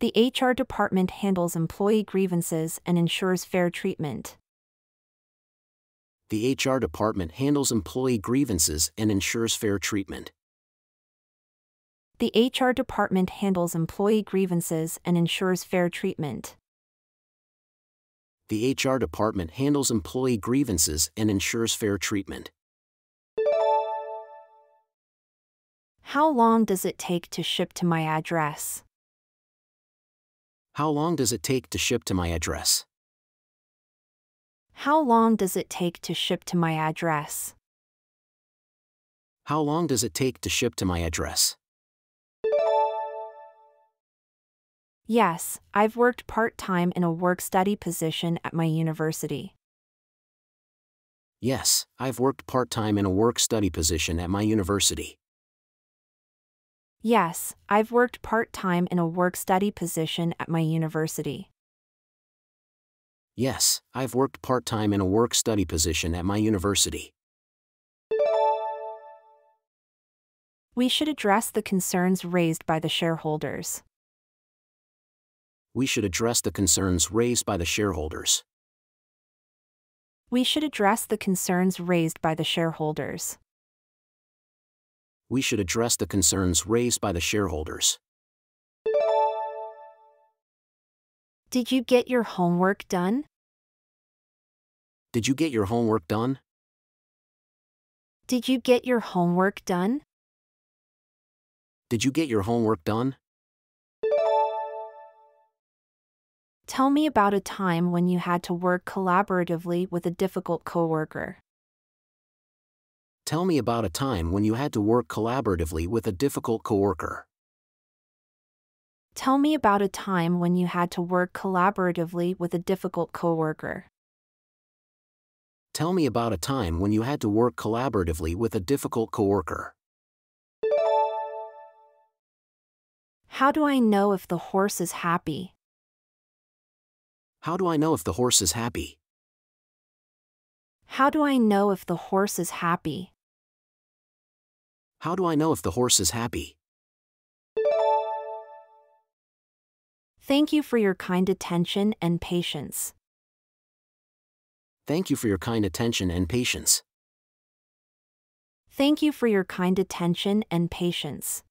The HR department handles employee grievances and ensures fair treatment. The HR department handles employee grievances and ensures fair treatment. The HR department handles employee grievances and ensures fair treatment. The HR department handles employee grievances and ensures fair treatment. How long does it take to ship to my address? How long does it take to ship to my address? How long does it take to ship to my address? How long does it take to ship to my address? Yes, I've worked part time in a work study position at my university. Yes, I've worked part time in a work study position at my university. Yes, I've worked part time in a work study position at my university. Yes, I've worked part time in a work study position at my university. We should address the concerns raised by the shareholders. We should address the concerns raised by the shareholders. We should address the concerns raised by the shareholders. We should address the concerns raised by the shareholders. Did you get your homework done? Did you get your homework done? Did you get your homework done? Did you get your homework done? Tell me about a time when you had to work collaboratively with a difficult coworker. Tell me about a time when you had to work collaboratively with a difficult coworker. Tell me about a time when you had to work collaboratively with a difficult coworker. Tell me about a time when you had to work collaboratively with a difficult coworker. How do I know if the horse is happy? How do I know if the horse is happy? How do I know if the horse is happy? How do I know if the horse is happy? Thank you for your kind attention and patience. Thank you for your kind attention and patience. Thank you for your kind attention and patience.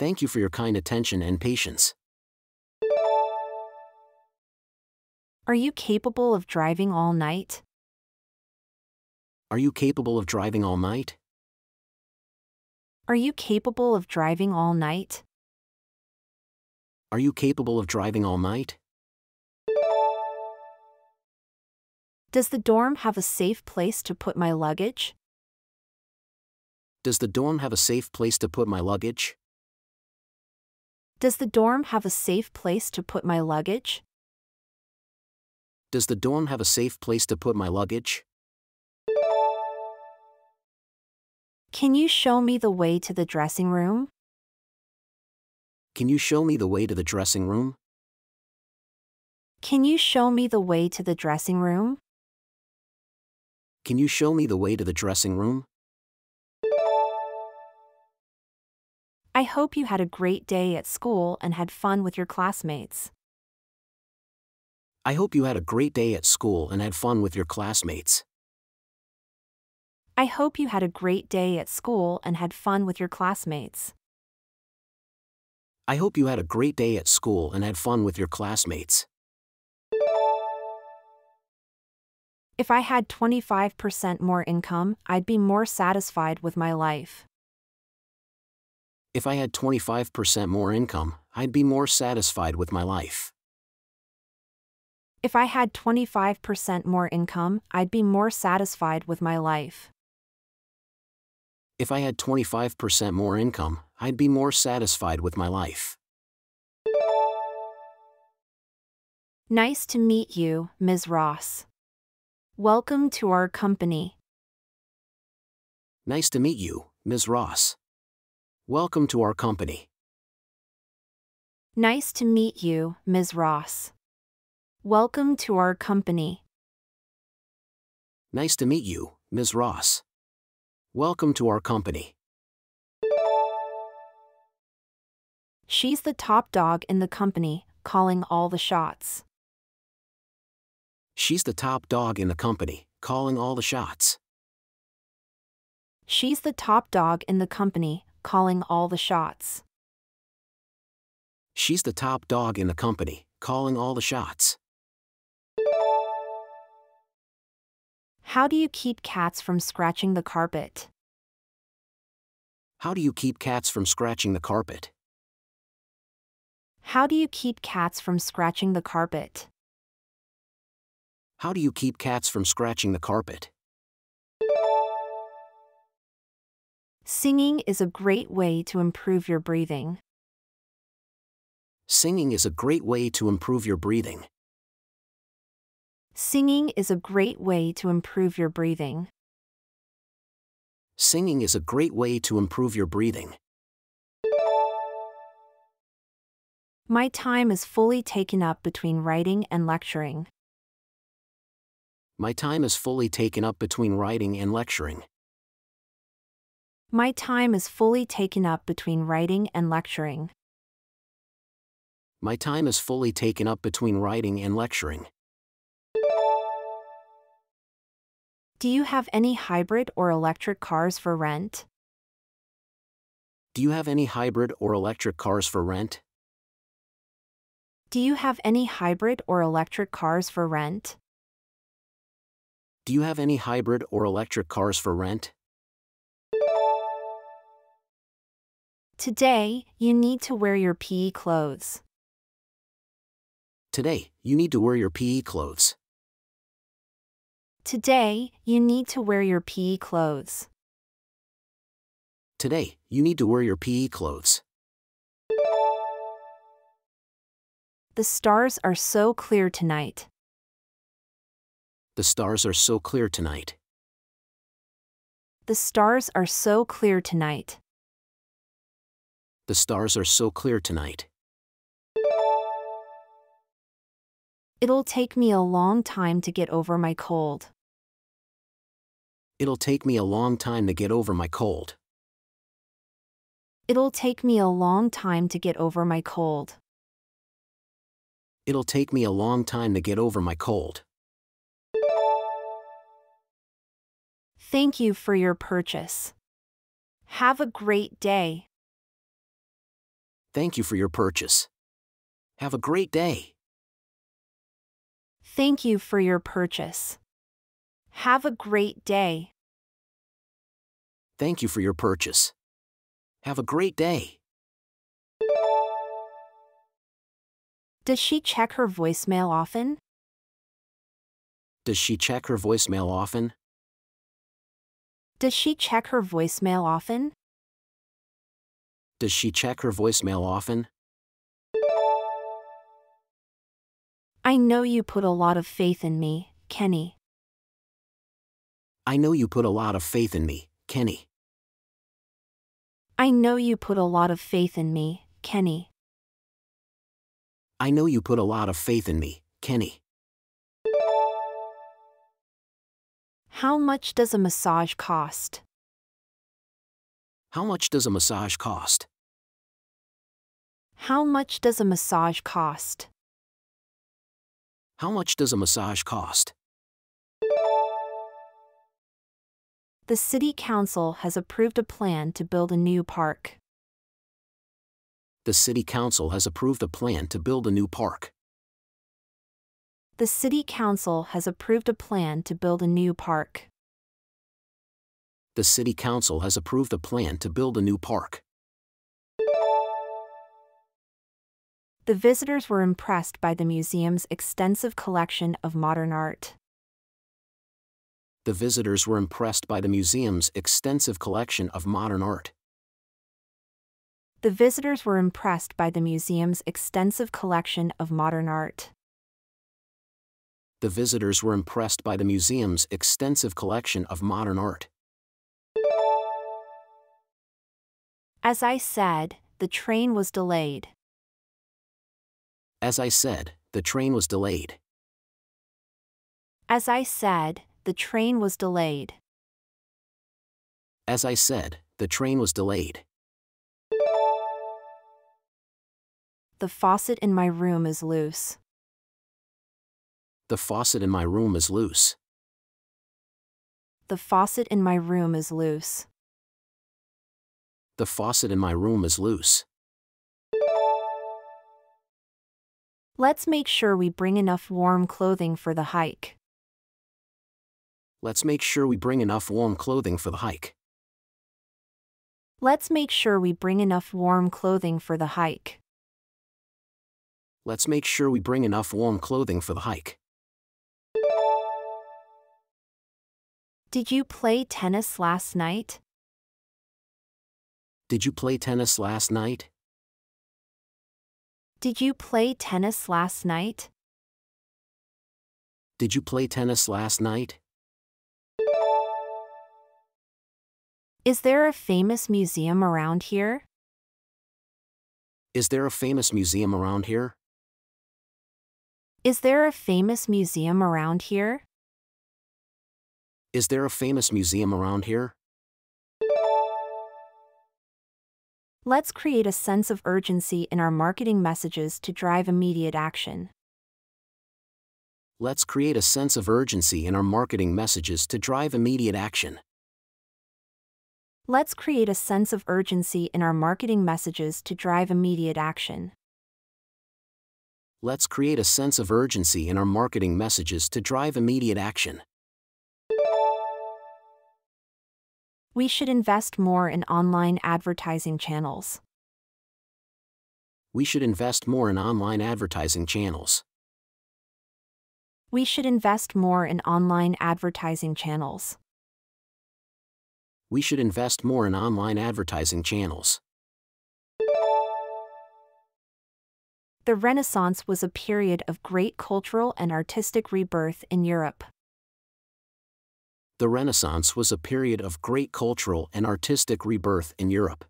Thank you for your kind attention and patience. Are you capable of driving all night? Are you capable of driving all night? Are you capable of driving all night? Are you capable of driving all night? Does the dorm have a safe place to put my luggage? Does the dorm have a safe place to put my luggage? Does the dorm have a safe place to put my luggage? Does the dorm have a safe place to put my luggage? Can you show me the way to the dressing room? Can you show me the way to the dressing room? Can you show me the way to the dressing room? Can you show me the way to the dressing room? I hope you had a great day at school and had fun with your classmates. I hope you had a great day at school and had fun with your classmates. I hope you had a great day at school and had fun with your classmates. I hope you had a great day at school and had fun with your classmates. If I had 25% more income, I'd be more satisfied with my life. If I had 25% more income, I'd be more satisfied with my life. If I had 25% more income, I'd be more satisfied with my life. If I had 25% more income, I'd be more satisfied with my life. Nice to meet you, Ms. Ross. Welcome to our company. Nice to meet you, Ms. Ross. Welcome to our company. Nice to meet you, Ms. Ross. Welcome to our company. Nice to meet you, Ms. Ross. Welcome to our company. She's the top dog in the company, calling all the shots. She's the top dog in the company, calling all the shots. She's the top dog in the company, calling all the shots. She's the top dog in the company, calling all the shots. How do you keep cats from scratching the carpet? How do you keep cats from scratching the carpet? How do you keep cats from scratching the carpet? How do you keep cats from scratching the carpet? Singing is a great way to improve your breathing. Singing is a great way to improve your breathing. Singing is a great way to improve your breathing. Singing is a great way to improve your breathing. My time is fully taken up between writing and lecturing. My time is fully taken up between writing and lecturing. My time is fully taken up between writing and lecturing. My time is fully taken up between writing and lecturing. Do you have any hybrid or electric cars for rent? Do you have any hybrid or electric cars for rent? Do you have any hybrid or electric cars for rent? Do you have any hybrid or electric cars for rent? Today, you need to wear your PE clothes. Today, you need to wear your PE clothes. Today, you need to wear your PE clothes. Today, you need to wear your PE clothes. The stars are so clear tonight. The stars are so clear tonight. The stars are so clear tonight. The stars are so clear tonight. It'll take me a long time to get over my cold. It'll take me a long time to get over my cold. It'll take me a long time to get over my cold. It'll take me a long time to get over my cold. Thank you for your purchase. Have a great day. Thank you for your purchase. Have a great day. Thank you for your purchase. Have a great day. Thank you for your purchase. Have a great day. Does she check her voicemail often? Does she check her voicemail often? Does she check her voicemail often? Does she check her voicemail often? I know you put a lot of faith in me, Kenny. I know you put a lot of faith in me, Kenny. I know you put a lot of faith in me, Kenny. I know you put a lot of faith in me, Kenny. How much does a massage cost? How much does a massage cost? How much does a massage cost? How much does a massage cost? The City Council has approved a plan to build a new park. The City Council has approved a plan to build a new park. The City Council has approved a plan to build a new park. The City Council has approved a plan to build a new park. The visitors were impressed by the museum's extensive collection of modern art. The visitors were impressed by the museum's extensive collection of modern art. The visitors were impressed by the museum's extensive collection of modern art. The visitors were impressed by the museum's extensive collection of modern art. As I said, the train was delayed. As I said, the train was delayed. As I said, the train was delayed. As I said, the train was delayed. The faucet in my room is loose. The faucet in my room is loose. The faucet in my room is loose. The faucet in my room is loose. Let's make sure we bring enough warm clothing for the hike. Let's make sure we bring enough warm clothing for the hike. Let's make sure we bring enough warm clothing for the hike. Let's make sure we bring enough warm clothing for the hike. Did you play tennis last night? Did you play tennis last night? Did you play tennis last night? Did you play tennis last night? Is there a famous museum around here? Is there a famous museum around here? Is there a famous museum around here? Is there a famous museum around here? Let's create a sense of urgency in our marketing messages to drive immediate action. Let's create a sense of urgency in our marketing messages to drive immediate action. Let's create a sense of urgency in our marketing messages to drive immediate action. Let's create a sense of urgency in our marketing messages to drive immediate action. We should invest more in online advertising channels. We should invest more in online advertising channels. We should invest more in online advertising channels. We should invest more in online advertising channels. The Renaissance was a period of great cultural and artistic rebirth in Europe. The Renaissance was a period of great cultural and artistic rebirth in Europe.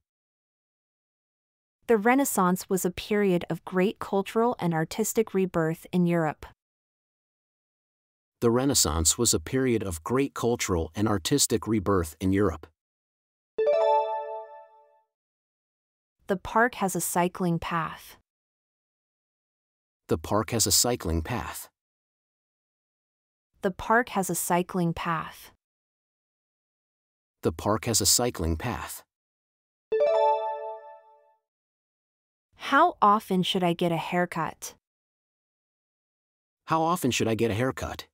The Renaissance was a period of great cultural and artistic rebirth in Europe. The Renaissance was a period of great cultural and artistic rebirth in Europe. The park has a cycling path. The park has a cycling path. The park has a cycling path. The park has a cycling path. How often should I get a haircut? How often should I get a haircut?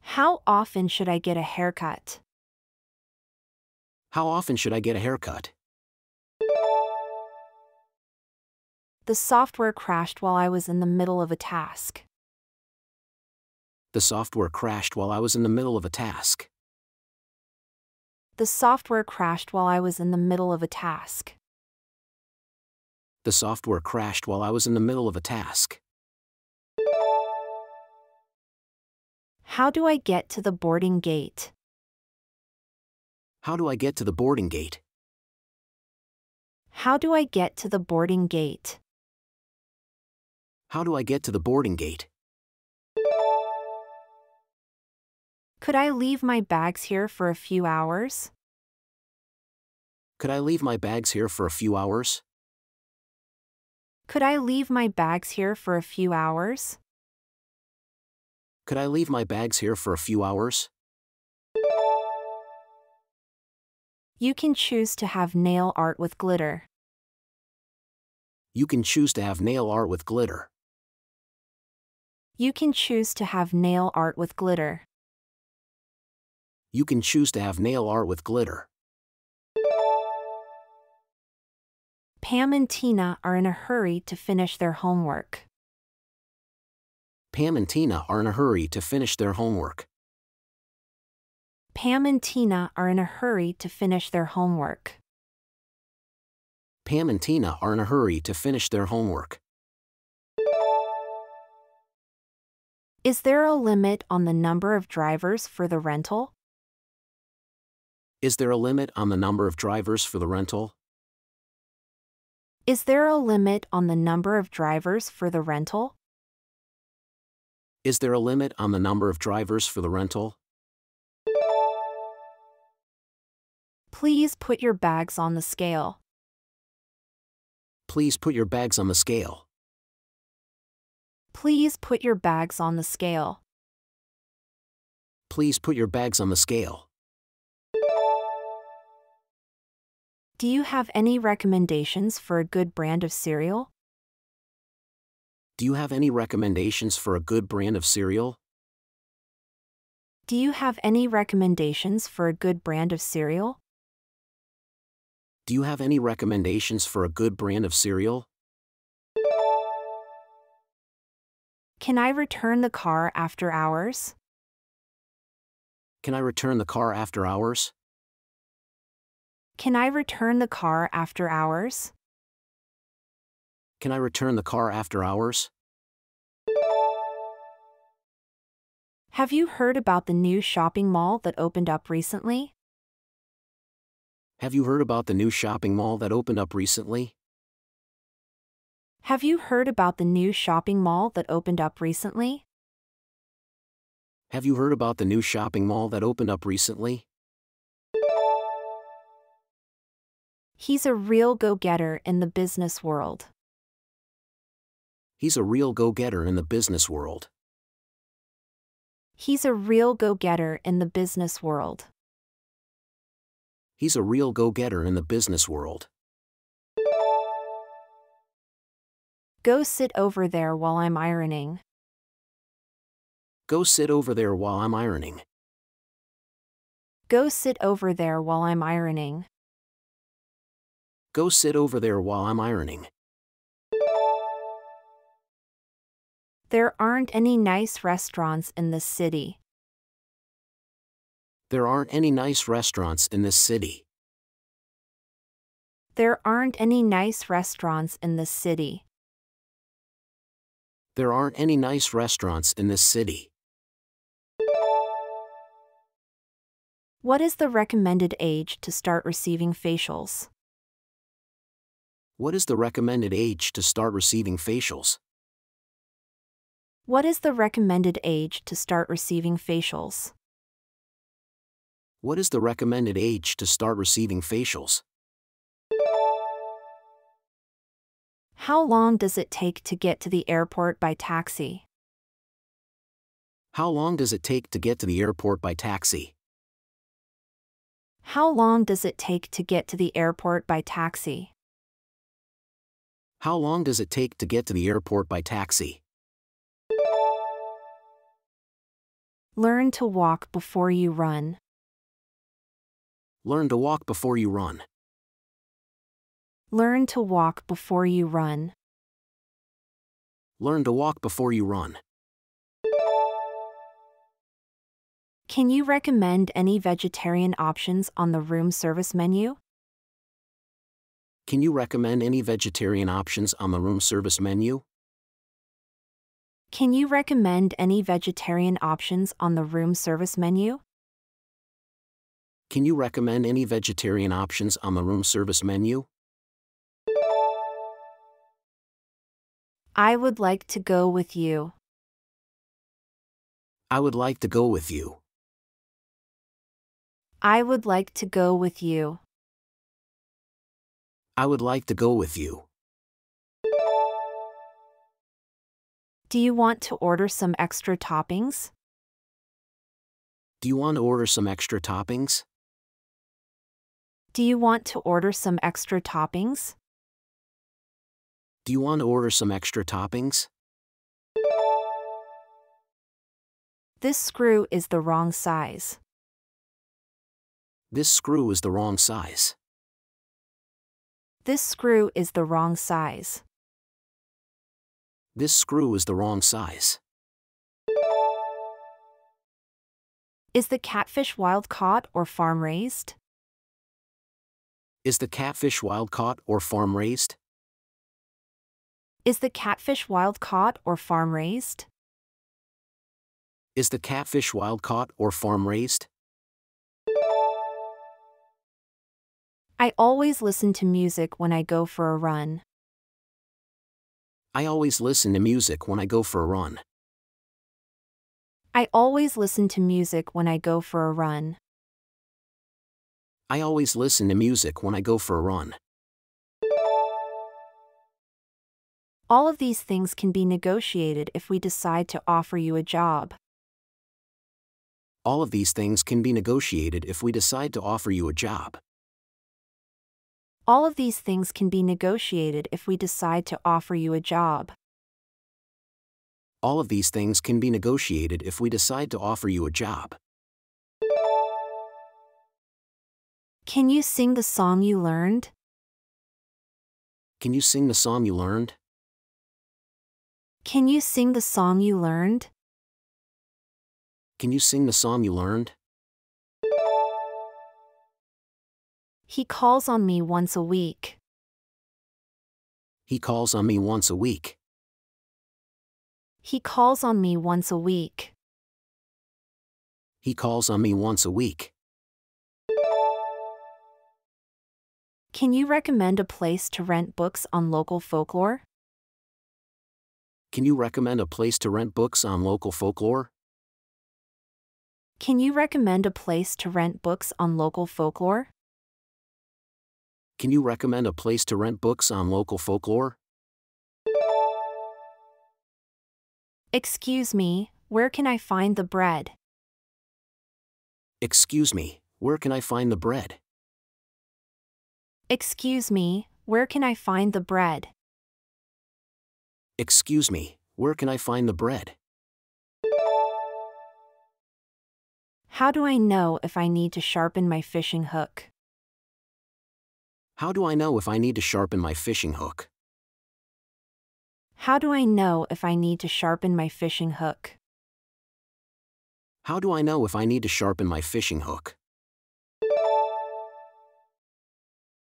How often should I get a haircut? How often should I get a haircut? The software crashed while I was in the middle of a task. The software crashed while I was in the middle of a task. The software crashed while I was in the middle of a task. The software crashed while I was in the middle of a task. How do I get to the boarding gate? How do I get to the boarding gate? How do I get to the boarding gate? How do I get to the boarding gate? Could I leave my bags here for a few hours? Could I leave my bags here for a few hours? Could I leave my bags here for a few hours? Could I leave my bags here for a few hours? You can choose to have nail art with glitter. You can choose to have nail art with glitter. You can choose to have nail art with glitter. You can choose to have nail art with glitter. Pam and Tina are in a hurry to finish their homework. Pam and Tina are in a hurry to finish their homework. Pam and Tina are in a hurry to finish their homework. Pam and Tina are in a hurry to finish their homework. Is there a limit on the number of drivers for the rental? Is there a limit on the number of drivers for the rental? Is there a limit on the number of drivers for the rental? Is there a limit on the number of drivers for the rental? Please put your bags on the scale. Please put your bags on the scale. Please put your bags on the scale. Please put your bags on the scale. Do you have any recommendations for a good brand of cereal? Do you have any recommendations for a good brand of cereal? Do you have any recommendations for a good brand of cereal? Do you have any recommendations for a good brand of cereal? Can I return the car after hours? Can I return the car after hours? Can I return the car after hours? Can I return the car after hours? Have you heard about the new shopping mall that opened up recently? Have you heard about the new shopping mall that opened up recently? Have you heard about the new shopping mall that opened up recently? Have you heard about the new shopping mall that opened up recently? He's a real go getter in the business world. He's a real go getter in the business world. He's a real go getter in the business world. He's a real go getter in the business world. Go sit over there while I'm ironing. Go sit over there while I'm ironing. Go sit over there while I'm ironing. Go sit over there while I'm ironing. There aren't any nice restaurants in this city. There aren't any nice restaurants in this city. There aren't any nice restaurants in this city. There aren't any nice restaurants in this city. What is the recommended age to start receiving facials? What is the recommended age to start receiving facials? What is the recommended age to start receiving facials? What is the recommended age to start receiving facials? How long does it take to get to the airport by taxi? How long does it take to get to the airport by taxi? How long does it take to get to the airport by taxi? How long does it take to get to the airport by taxi? Learn to walk before you run. Learn to walk before you run. Learn to walk before you run. Learn to walk before you run. Can you recommend any vegetarian options on the room service menu? Can you recommend any vegetarian options on the room service menu? Can you recommend any vegetarian options on the room service menu? Can you recommend any vegetarian options on the room service menu? I would like to go with you. I would like to go with you. I would like to go with you. I would like to go with you. Do you want to order some extra toppings? Do you want to order some extra toppings? Do you want to order some extra toppings? Do you want to order some extra toppings? This screw is the wrong size. This screw is the wrong size. This screw is the wrong size. This screw is the wrong size. Is the catfish wild caught or farm raised? Is the catfish wild caught or farm raised? Is the catfish wild caught or farm raised? Is the catfish wild caught or farm raised? I always listen to music when I go for a run. I always listen to music when I go for a run. I always listen to music when I go for a run. I always listen to music when I go for a run. All of these things can be negotiated if we decide to offer you a job. All of these things can be negotiated if we decide to offer you a job. All of these things can be negotiated if we decide to offer you a job. All of these things can be negotiated if we decide to offer you a job. Can you sing the song you learned? Can you sing the song you learned? Can you sing the song you learned? Can you sing the song you learned? He calls on me once a week. He calls on me once a week. He calls on me once a week. He calls on me once a week. Can you recommend a place to rent books on local folklore? Can you recommend a place to rent books on local folklore? Can you recommend a place to rent books on local folklore? Can you recommend a place to rent books on local folklore? Excuse me, where can I find the bread? Excuse me, where can I find the bread? Excuse me, where can I find the bread? Excuse me, where can I find the bread? How do I know if I need to sharpen my fishing hook? How do I know if I need to sharpen my fishing hook? How do I know if I need to sharpen my fishing hook? How do I know if I need to sharpen my fishing hook?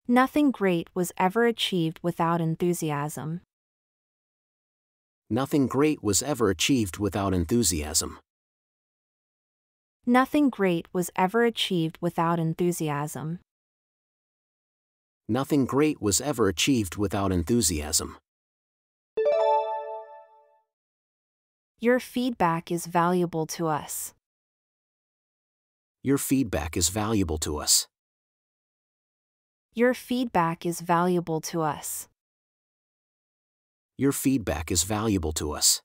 Nothing great was ever achieved without enthusiasm. Nothing great was ever achieved without enthusiasm. Nothing great was ever achieved without enthusiasm. Nothing great was ever achieved without enthusiasm. Your feedback is valuable to us. Your feedback is valuable to us. Your feedback is valuable to us. Your feedback is valuable to us.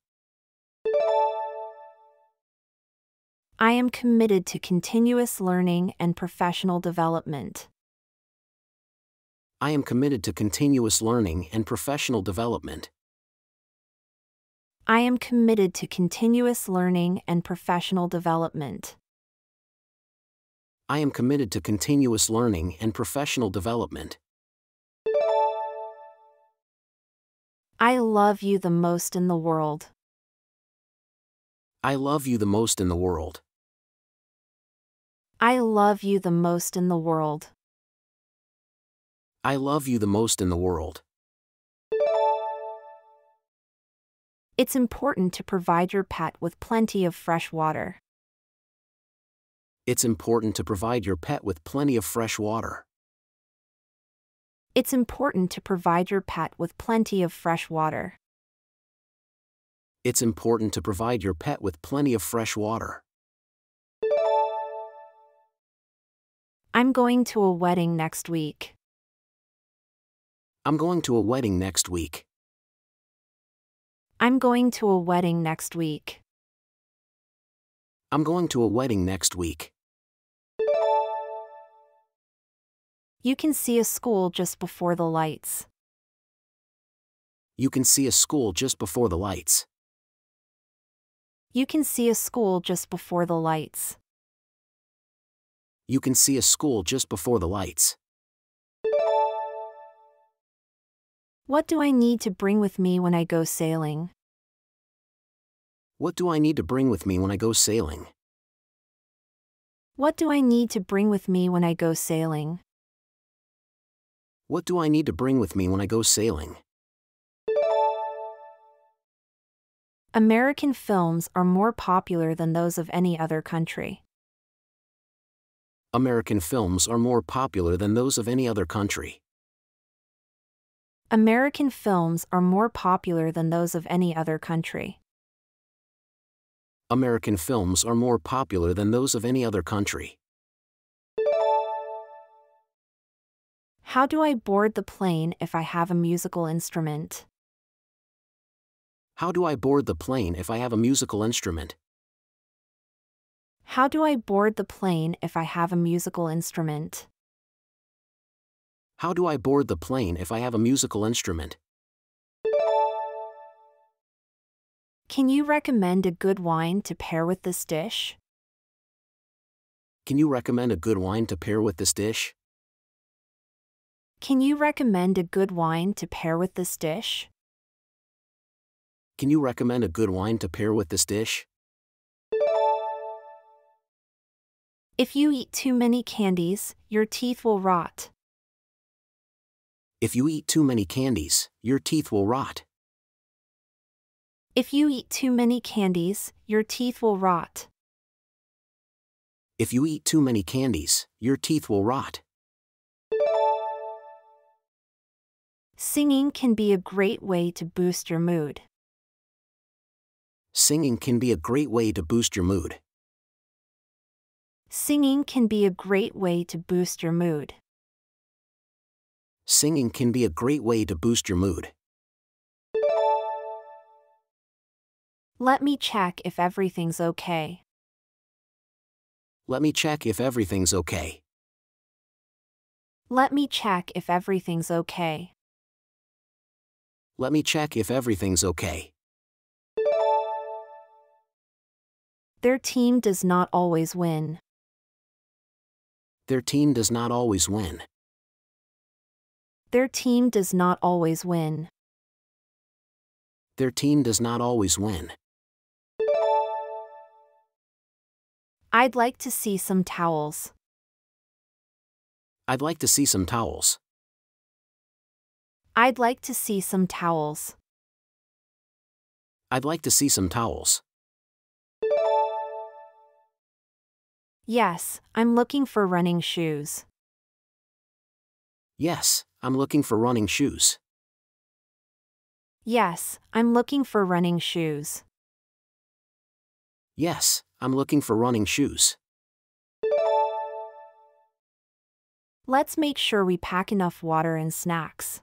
I am committed to continuous learning and professional development. I am committed to continuous learning and professional development. I am committed to continuous learning and professional development. I am committed to continuous learning and professional development. I love you the most in the world. I love you the most in the world. I love you the most in the world. I love you the most in the world. It's important to provide your pet with plenty of fresh water. It's important to provide your pet with plenty of fresh water. It's important to provide your pet with plenty of fresh water. It's important to provide your pet with plenty of fresh water. I'm going to a wedding next week. I'm going to a wedding next week. I'm going to a wedding next week. I'm going to a wedding next week. You can see a school just before the lights. You can see a school just before the lights. You can see a school just before the lights. You can see a school just before the lights. What do I need to bring with me when I go sailing? What do I need to bring with me when I go sailing? What do I need to bring with me when I go sailing? What do I need to bring with me when I go sailing? American films are more popular than those of any other country. American films are more popular than those of any other country. American films are more popular than those of any other country. American films are more popular than those of any other country. How do I board the plane if I have a musical instrument? How do I board the plane if I have a musical instrument? How do I board the plane if I have a musical instrument? How do I board the plane if I have a musical instrument? Can you recommend a good wine to pair with this dish? Can you recommend a good wine to pair with this dish? Can you recommend a good wine to pair with this dish? Can you recommend a good wine to pair with this dish? If you eat too many candies, your teeth will rot. If you eat too many candies, your teeth will rot. If you eat too many candies, your teeth will rot. If you eat too many candies, your teeth will rot. Singing can be a great way to boost your mood. Singing can be a great way to boost your mood. Singing can be a great way to boost your mood. Singing can be a great way to boost your mood. Let me check if everything's okay. Let me check if everything's okay. Let me check if everything's okay. Let me check if everything's okay. Their team does not always win. Their team does not always win. Their team does not always win. Their team does not always win. I'd like to see some towels. I'd like to see some towels. I'd like to see some towels. I'd like to see some towels. Yes, I'm looking for running shoes. Yes, I'm looking for running shoes. Yes, I'm looking for running shoes. Yes, I'm looking for running shoes. Let's make sure we pack enough water and snacks.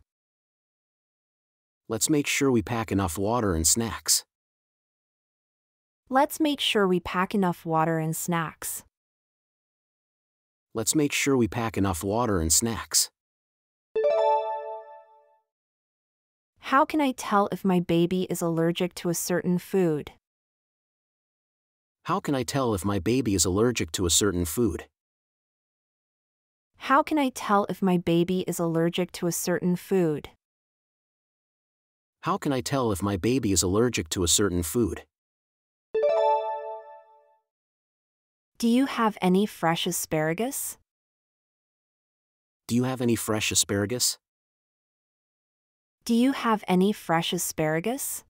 Let's make sure we pack enough water and snacks. Let's make sure we pack enough water and snacks. Let's make sure we pack enough water and snacks. How can I tell if my baby is allergic to a certain food? How can I tell if my baby is allergic to a certain food? How can I tell if my baby is allergic to a certain food? How can I tell if my baby is allergic to a certain food? Do you have any fresh asparagus? Do you have any fresh asparagus? Do you have any fresh asparagus?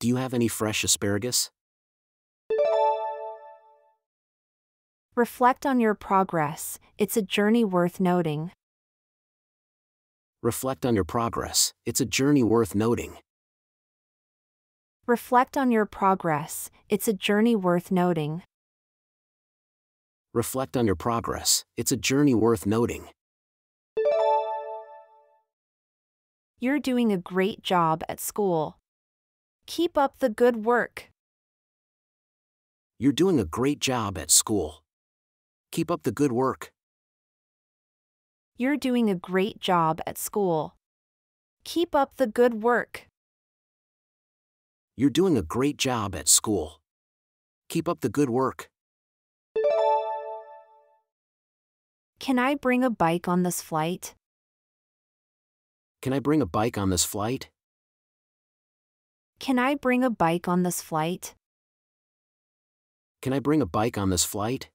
Do you have any fresh asparagus? Reflect on your progress, it's a journey worth noting. Reflect on your progress, it's a journey worth noting. Reflect on your progress, it's a journey worth noting. Reflect on your progress, it's a journey worth noting. You're doing a great job at school. Keep up the good work. You're doing a great job at school. Keep up the good work. You're doing a great job at school. Keep up the good work. You're doing a great job at school. Keep up the good work. Can I bring a bike on this flight? Can I bring a bike on this flight? Can I bring a bike on this flight? Can I bring a bike on this flight?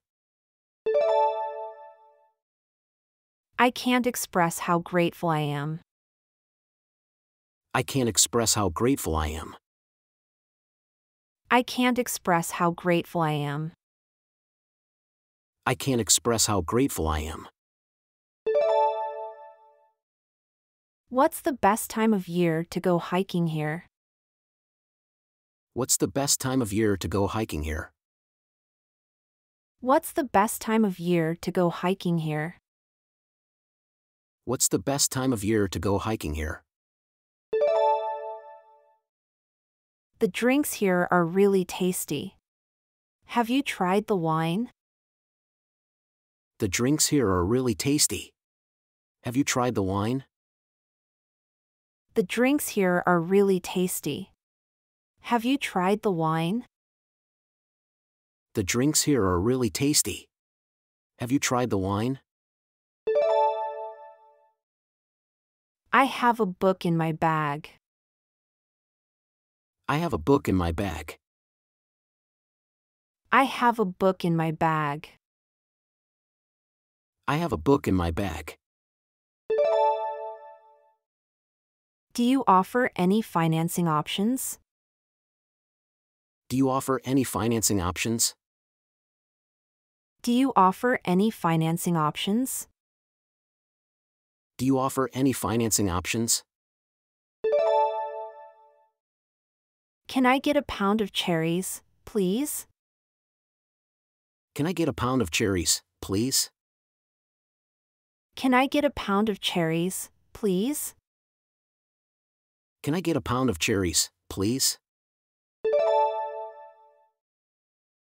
I can't express how grateful I am. I can't express how grateful I am. I can't express how grateful I am. I can't express how grateful I am. What's the best time of year to go hiking here? What's the best time of year to go hiking here? What's the best time of year to go hiking here? What's the best time of year to go hiking here? The drinks here are really tasty. Have you tried the wine? The drinks here are really tasty. Have you tried the wine? The drinks here are really tasty. Have you tried the wine? The drinks here are really tasty. Have you tried the wine? I have a book in my bag. I have a book in my bag. I have a book in my bag. I have a book in my bag. Do you offer any financing options? Do you offer any financing options? Do you offer any financing options? Do you offer any financing options? Can I get a pound of cherries, please? Can I get a pound of cherries, please? Can I get a pound of cherries, please? Can I get a pound of cherries, please?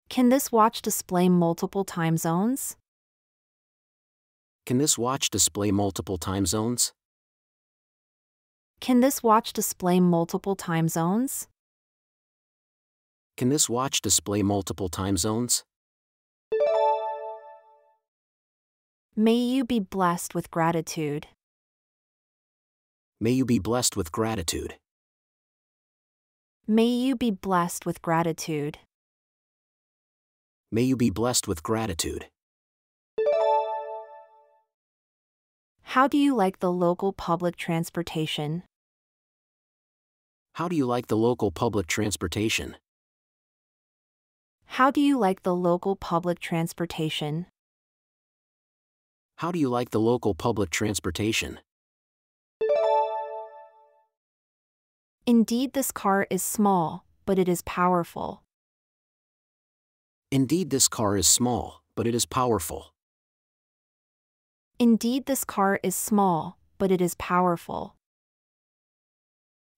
Can this watch display multiple time zones? Can this watch display multiple time zones? Can this watch display multiple time zones? Can this watch display multiple time zones? May you be blessed with gratitude. May you be blessed with gratitude. May you be blessed with gratitude. May you be blessed with gratitude. How do you like the local public transportation? How do you like the local public transportation? How do you like the local public transportation? How do you like the local public transportation? Indeed, this car is small, but it is powerful. Indeed, this car is small, but it is powerful. Indeed, this car is small, but it is powerful.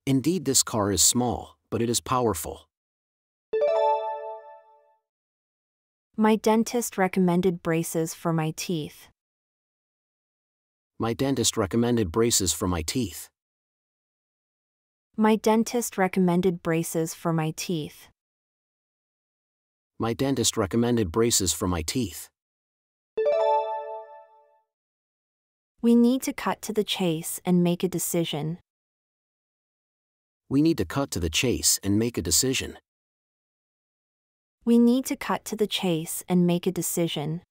Indeed, this car is small, but it is powerful. My dentist recommended braces for my teeth. My dentist recommended braces for my teeth. My dentist recommended braces for my teeth. My dentist recommended braces for my teeth. We need to cut to the chase and make a decision. We need to cut to the chase and make a decision. We need to cut to the chase and make a decision.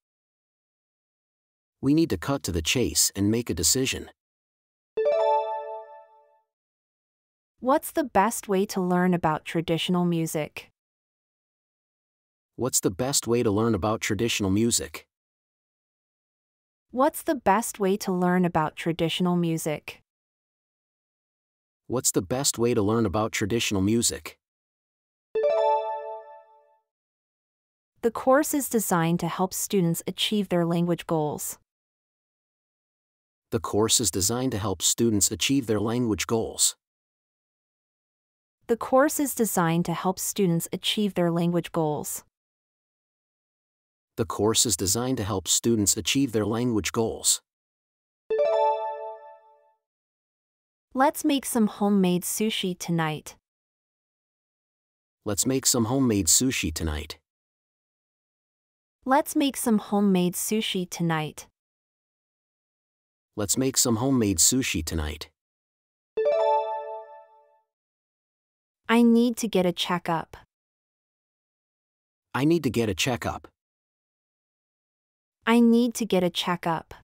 We need to cut to the chase and make a decision. What's the best way to learn about traditional music? What's the best way to learn about traditional music? What's the best way to learn about traditional music? What's the best way to learn about traditional music? The course is designed to help students achieve their language goals. The course is designed to help students achieve their language goals. The course is designed to help students achieve their language goals. The course is designed to help students achieve their language goals. Let's make some homemade sushi tonight. Let's make some homemade sushi tonight. Let's make some homemade sushi tonight. Let's make some homemade sushi tonight. I need to get a checkup. I need to get a checkup. I need to get a checkup.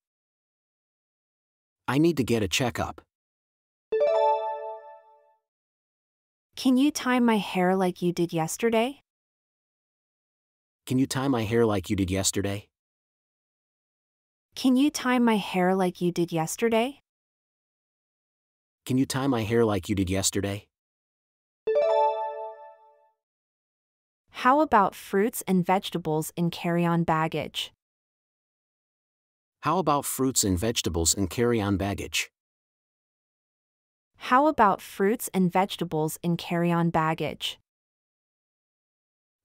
I need to get a checkup. Can you tie my hair like you did yesterday? Can you tie my hair like you did yesterday? Can you tie my hair like you did yesterday? Can you tie my hair like you did yesterday? How about fruits and vegetables in carry on baggage? How about fruits and vegetables in carry on baggage? How about fruits and vegetables in carry on baggage?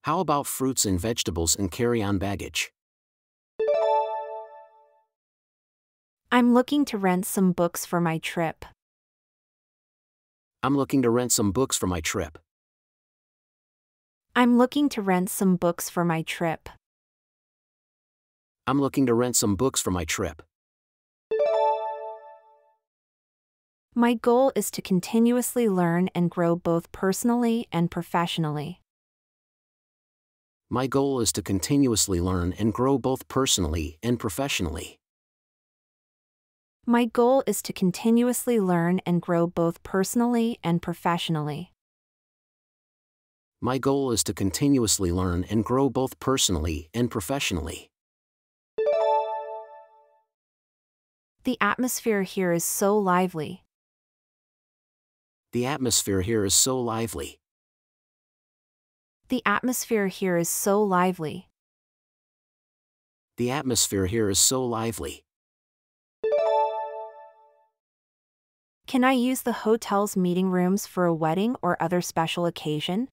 How about fruits and vegetables in carry on baggage? I'm looking to rent some books for my trip. I'm looking to rent some books for my trip. I'm looking to rent some books for my trip. I'm looking to rent some books for my trip. My goal is to continuously learn and grow both personally and professionally. My goal is to continuously learn and grow both personally and professionally. My goal is to continuously learn and grow both personally and professionally. My goal is to continuously learn and grow both personally and professionally. The atmosphere here is so lively. The atmosphere here is so lively. The atmosphere here is so lively. The atmosphere here is so lively. Can I use the hotel's meeting rooms for a wedding or other special occasion?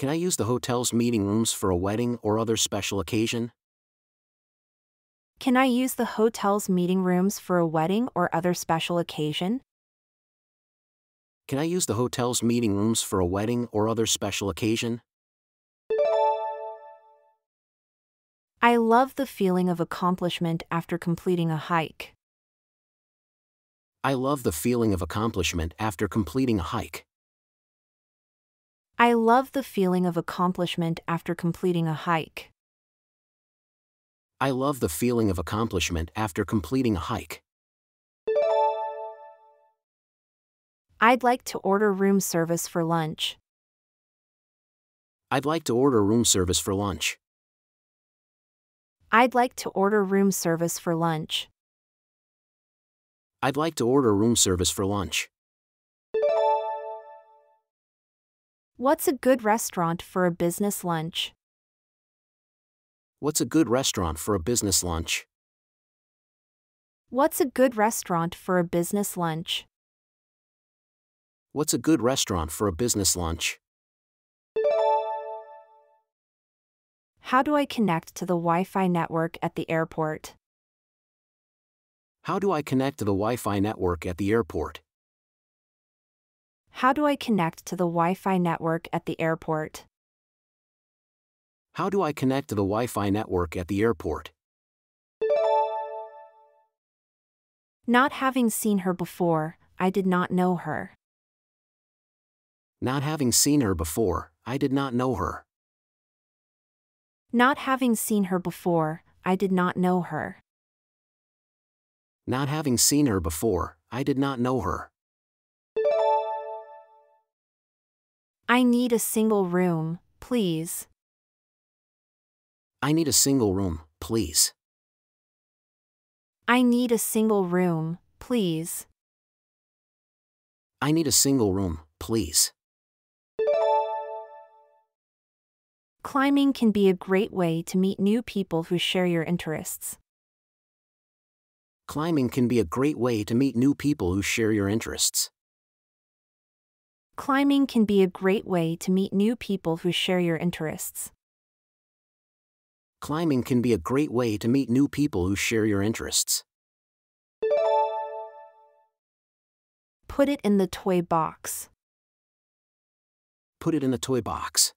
Can I use the hotel's meeting rooms for a wedding or other special occasion? Can I use the hotel's meeting rooms for a wedding or other special occasion? Can I use the hotel's meeting rooms for a wedding or other special occasion? I love the feeling of accomplishment after completing a hike. I love the feeling of accomplishment after completing a hike. I love the feeling of accomplishment after completing a hike. I love the feeling of accomplishment after completing a hike. I'd like to order room service for lunch. I'd like to order room service for lunch. I'd like to order room service for lunch. I'd like to order room service for lunch. What's a good restaurant for a business lunch? What's a good restaurant for a business lunch? What's a good restaurant for a business lunch? What's a good restaurant for a business lunch? How do I connect to the Wi Fi network at the airport? How do I connect to the Wi Fi network at the airport? How do I connect to the Wi Fi network at the airport? How do I connect to the Wi Fi network at the airport? Not having seen her before, I did not know her. Not having seen her before, I did not know her. Not having seen her before, I did not know her. Not having seen her before, I did not know her. I need a single room, please. I need a single room, please. I need a single room, please. I need a single room, please. Climbing can be a great way to meet new people who share your interests. Climbing can be a great way to meet new people who share your interests. Climbing can be a great way to meet new people who share your interests. Climbing can be a great way to meet new people who share your interests. Put it in the toy box. Put it in the toy box.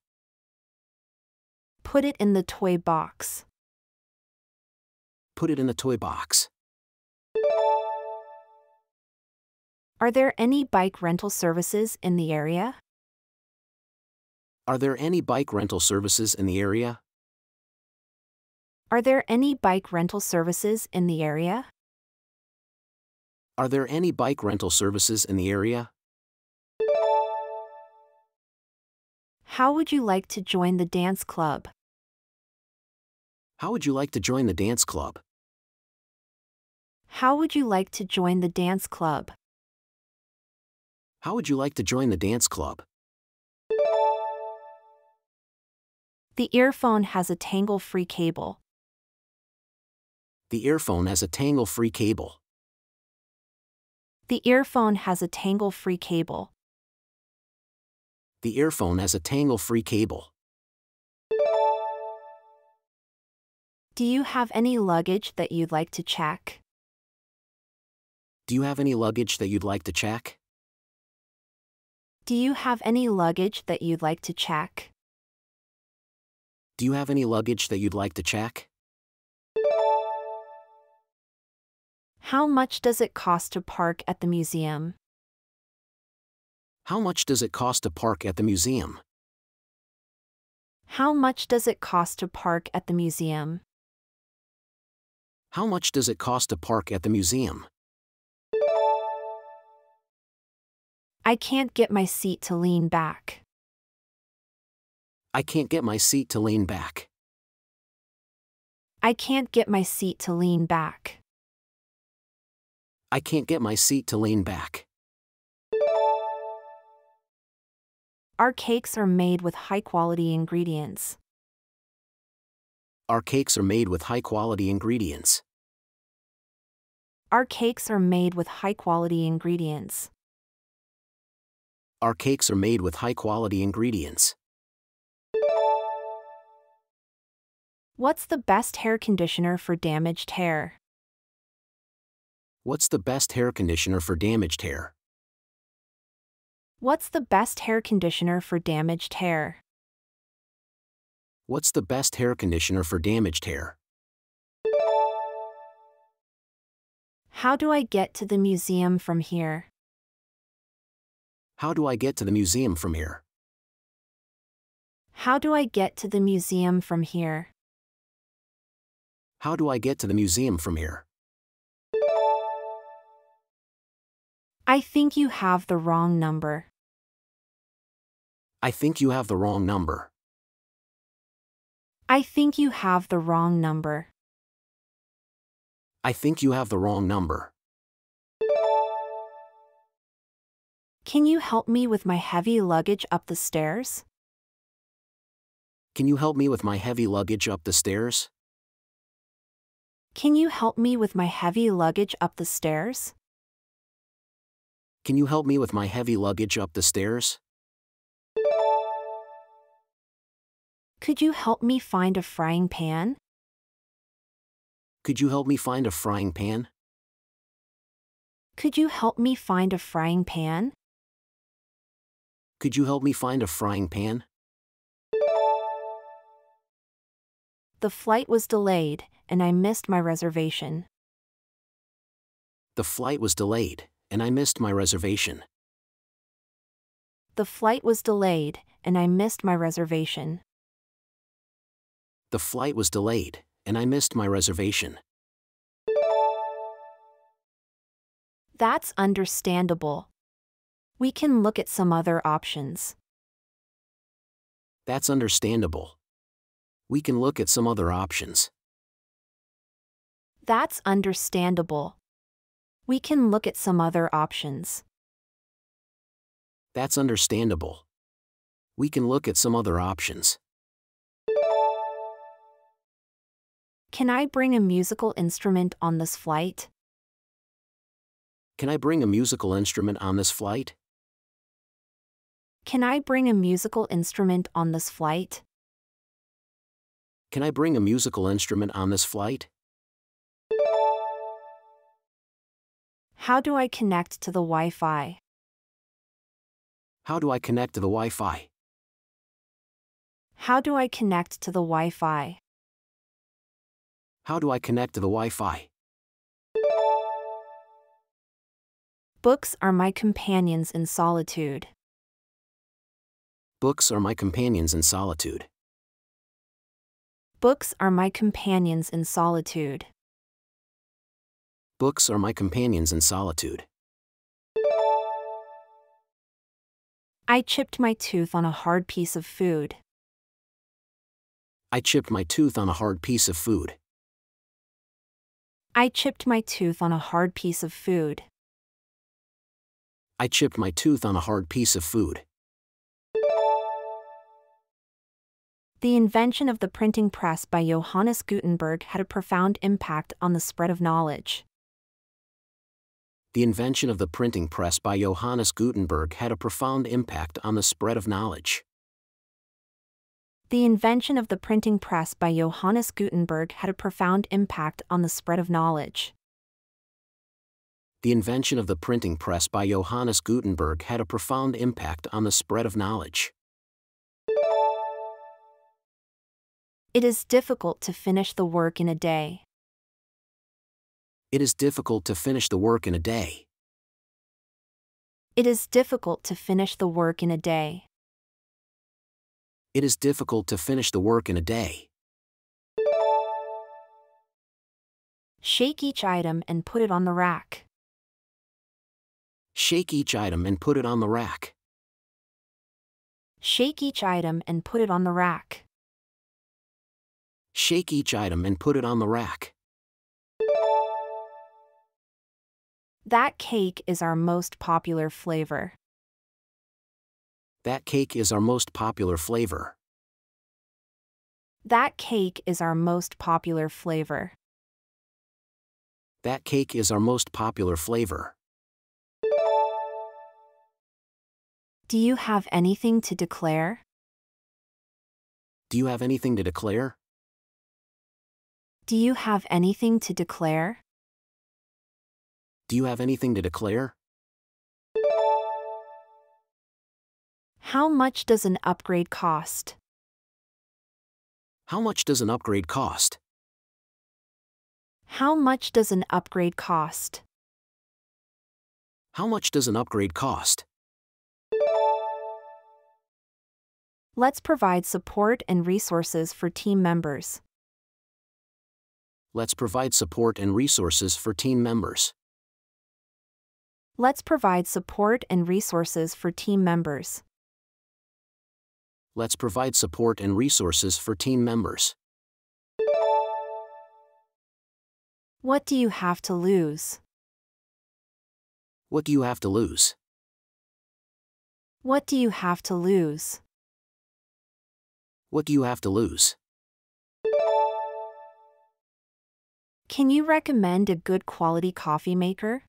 Put it in the toy box. Put it in the toy box. Are there any bike rental services in the area? Are there any bike rental services in the area? Are there any bike rental services in the area? Are there any bike rental services in the area? How would you like to join the dance club? How would you like to join the dance club? How would you like to join the dance club? How would you like to join the dance club? The earphone has a tangle free cable. The earphone has a tangle free cable. The earphone has a tangle free cable. The earphone has a tangle free cable. Do you have any luggage that you'd like to check? Do you have any luggage that you'd like to check? Do you have any luggage that you'd like to check? Do you have any luggage that you'd like to check? How much does it cost to park at the museum? How much does it cost to park at the museum? How much does it cost to park at the museum? How much does it cost to park at the museum? I can't get my seat to lean back. I can't get my seat to lean back. I can't get my seat to lean back. I can't get my seat to lean back. Our cakes are made with high quality ingredients. Our cakes are made with high quality ingredients. Our cakes are made with high quality ingredients. Our cakes are made with high quality ingredients. What's the best hair conditioner for damaged hair? What's the best hair conditioner for damaged hair? What's the best hair conditioner for damaged hair? What's the best hair conditioner for damaged hair? How do I get to the museum from here? How do I get to the museum from here? How do I get to the museum from here? How do I get to the museum from here? I think you have the wrong number. I think you have the wrong number. I think you have the wrong number. I think you have the wrong number. Can you help me with my heavy luggage up the stairs? Can you help me with my heavy luggage up the stairs? Can you help me with my heavy luggage up the stairs? Can you help me with my heavy luggage up the stairs? Could you help me find a frying pan? Could you help me find a frying pan? Could you help me find a frying pan? Could you help me find a frying pan? The flight was delayed, and I missed my reservation. The flight was delayed, and I missed my reservation. The flight was delayed, and I missed my reservation. The flight was delayed, and I missed my reservation. That's understandable. We can look at some other options. That's understandable. We can look at some other options. That's understandable. We can look at some other options. That's understandable. We can look at some other options. Can I bring a musical instrument on this flight? Can I bring a musical instrument on this flight? Can I bring a musical instrument on this flight? Can I bring a musical instrument on this flight? How do I connect to the Wi Fi? How do I connect to the Wi Fi? How do I connect to the Wi Fi? How do I connect to the Wi Fi? Books are my companions in solitude. Books are my companions in solitude. Books are my companions in solitude. Books are my companions in solitude. I chipped my tooth on a hard piece of food. I chipped my tooth on a hard piece of food. I chipped my tooth on a hard piece of food. I chipped my tooth on a hard piece of food. The invention of the printing press by Johannes Gutenberg had a profound impact on the spread of knowledge. The invention of the printing press by Johannes Gutenberg had a profound impact on the spread of knowledge. The invention of the printing press by Johannes Gutenberg had a profound impact on the spread of knowledge. The invention of the printing press by Johannes Gutenberg had a profound impact on the spread of knowledge. It is difficult to finish the work in a day. It is difficult to finish the work in a day. It is difficult to finish the work in a day. It is difficult to finish the work in a day. Shake each item and put it on the rack. Shake each item and put it on the rack. Shake each item and put it on the rack. Shake each item and put it on the rack. That cake is our most popular flavor. That cake is our most popular flavor. That cake is our most popular flavor. That cake is our most popular flavor. Do you have anything to declare? Do you have anything to declare? Do you have anything to declare? Do you have anything to declare? How much does an upgrade cost? How much does an upgrade cost? How much does an upgrade cost? How much does an upgrade cost? Let's provide support and resources for team members. Let's provide support and resources for team members. Let's provide support and resources for team members. Let's provide support and resources for team members. What do you have to lose? What do you have to lose? What do you have to lose? What do you have to lose? Can you recommend a good quality coffee maker?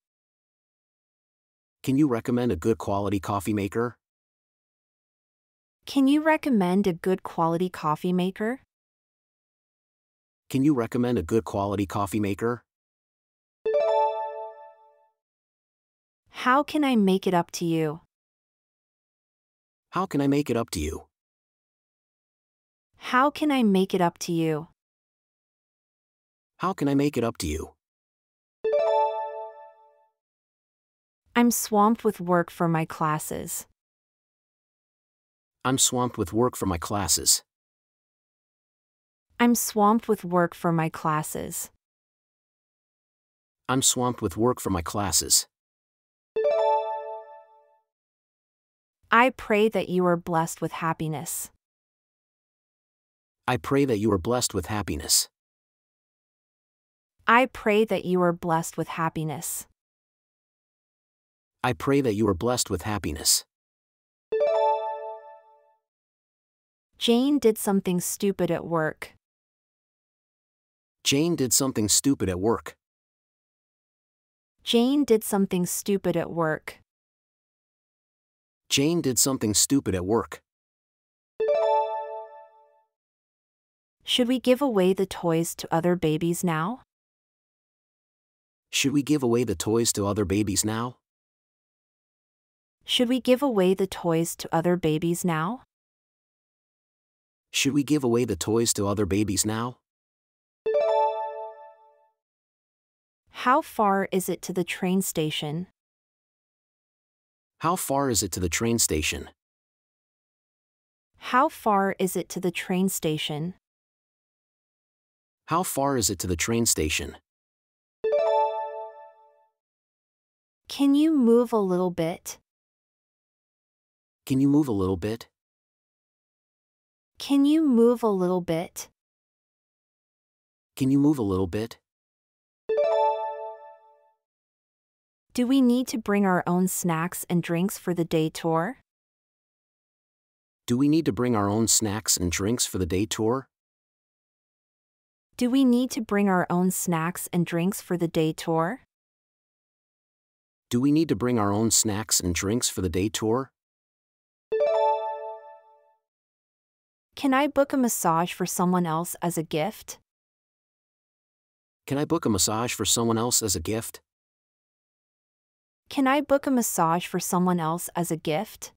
Can you recommend a good quality coffee maker? Can you recommend a good quality coffee maker? Can you recommend a good quality coffee maker? How can I make it up to you? How can I make it up to you? How can I make it up to you? How can I make it up to you? I'm swamped with work for my classes. I'm swamped with work for my classes. I'm swamped with work for my classes. I'm swamped with work for my classes. I pray that you are blessed with happiness. I pray that you are blessed with happiness. I pray that you are blessed with happiness. I pray that you are blessed with happiness. Jane did something stupid at work. Jane did something stupid at work. Jane did something stupid at work. Jane did something stupid at work. Should we give away the toys to other babies now? Should we give away the toys to other babies now? Should we give away the toys to other babies now? Should we give away the toys to other babies now? How far is it to the train station? How far is it to the train station? How far is it to the train station? How far is it to the train station? Can you move a little bit? Can you move a little bit? Can you move a little bit? Can you move a little bit? Do we need to bring our own snacks and drinks for the day tour? Do we need to bring our own snacks and drinks for the day tour? Do we need to bring our own snacks and drinks for the day tour? Do we need to bring our own snacks and drinks for the day tour? Can I book a massage for someone else as a gift? Can I book a massage for someone else as a gift? Can I book a massage for someone else as a gift?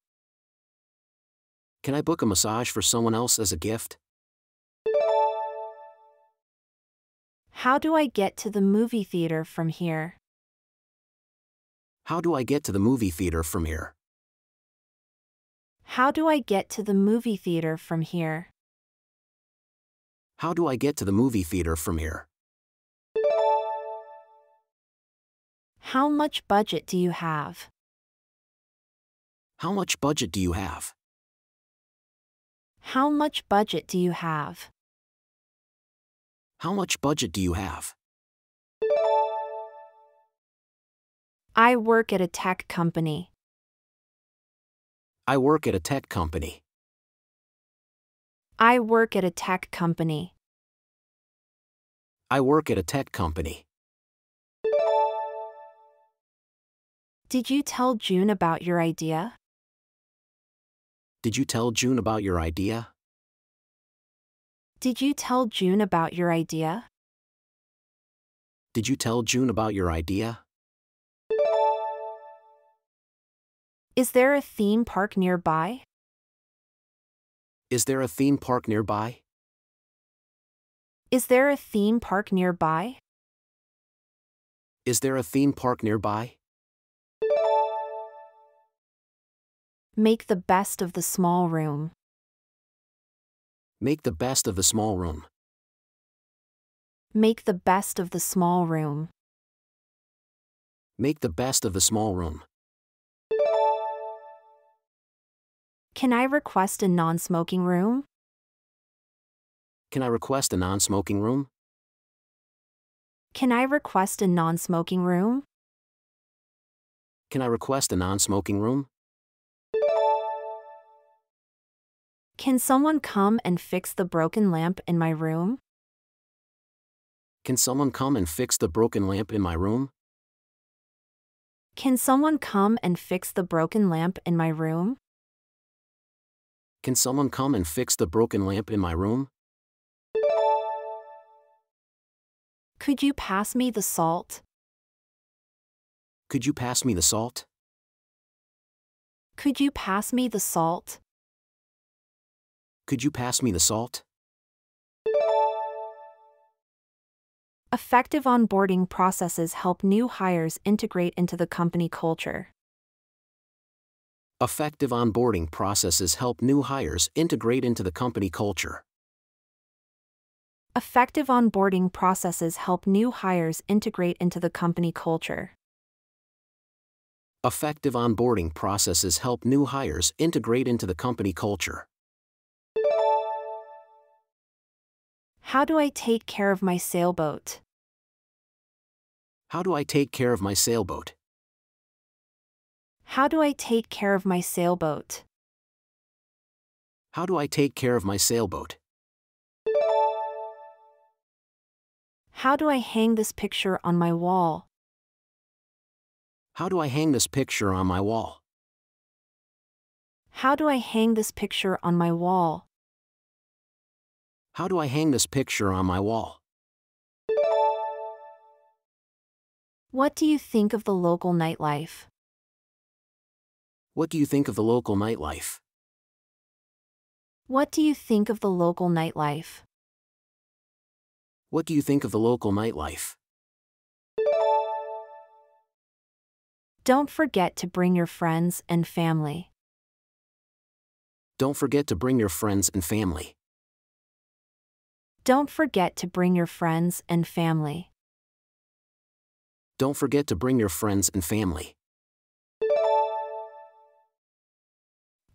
Can I book a massage for someone else as a gift? How do I get to the movie theater from here? How do I get to the movie theater from here? How do I get to the movie theater from here? How do I get to the movie theater from here? How much budget do you have? How much budget do you have? How much budget do you have? How much budget do you have? I work at a tech company. I work at a tech company. I work at a tech company. I work at a tech company. Did you tell June about your idea? Did you tell June about your idea? Did you tell June about your idea? Did you tell June about your idea? Is there a theme park nearby? Is there a theme park nearby? Is there a theme park nearby? Is there a theme park nearby? Make the best of the small room. Make the best of the small room. Make the best of the small room. Make the best of the small room. Can I request a non smoking room? Can I request a non smoking room? Can I request a non smoking room? Can I request a non smoking room? Can someone come and fix the broken lamp in my room? Can someone come and fix the broken lamp in my room? Can someone come and fix the broken lamp in my room? Can someone come and fix the broken lamp in my room? Could you pass me the salt? Could you pass me the salt? Could you pass me the salt? Could you pass me the salt? Effective onboarding processes help new hires integrate into the company culture. Effective onboarding processes help new hires integrate into the company culture. Effective onboarding processes help new hires integrate into the company culture. Effective onboarding processes help new hires integrate into the company culture. How do I take care of my sailboat? How do I take care of my sailboat? How do I take care of my sailboat? How do I take care of my sailboat? How do I hang this picture on my wall? How do I hang this picture on my wall? How do I hang this picture on my wall? How do I hang this picture on my wall? What do you think of the local nightlife? What do you think of the local nightlife? What do you think of the local nightlife? What do you think of the local nightlife? Don't forget to bring your friends and family. Don't forget to bring your friends and family. Don't forget to bring your friends and family. Don't forget to bring your friends and family.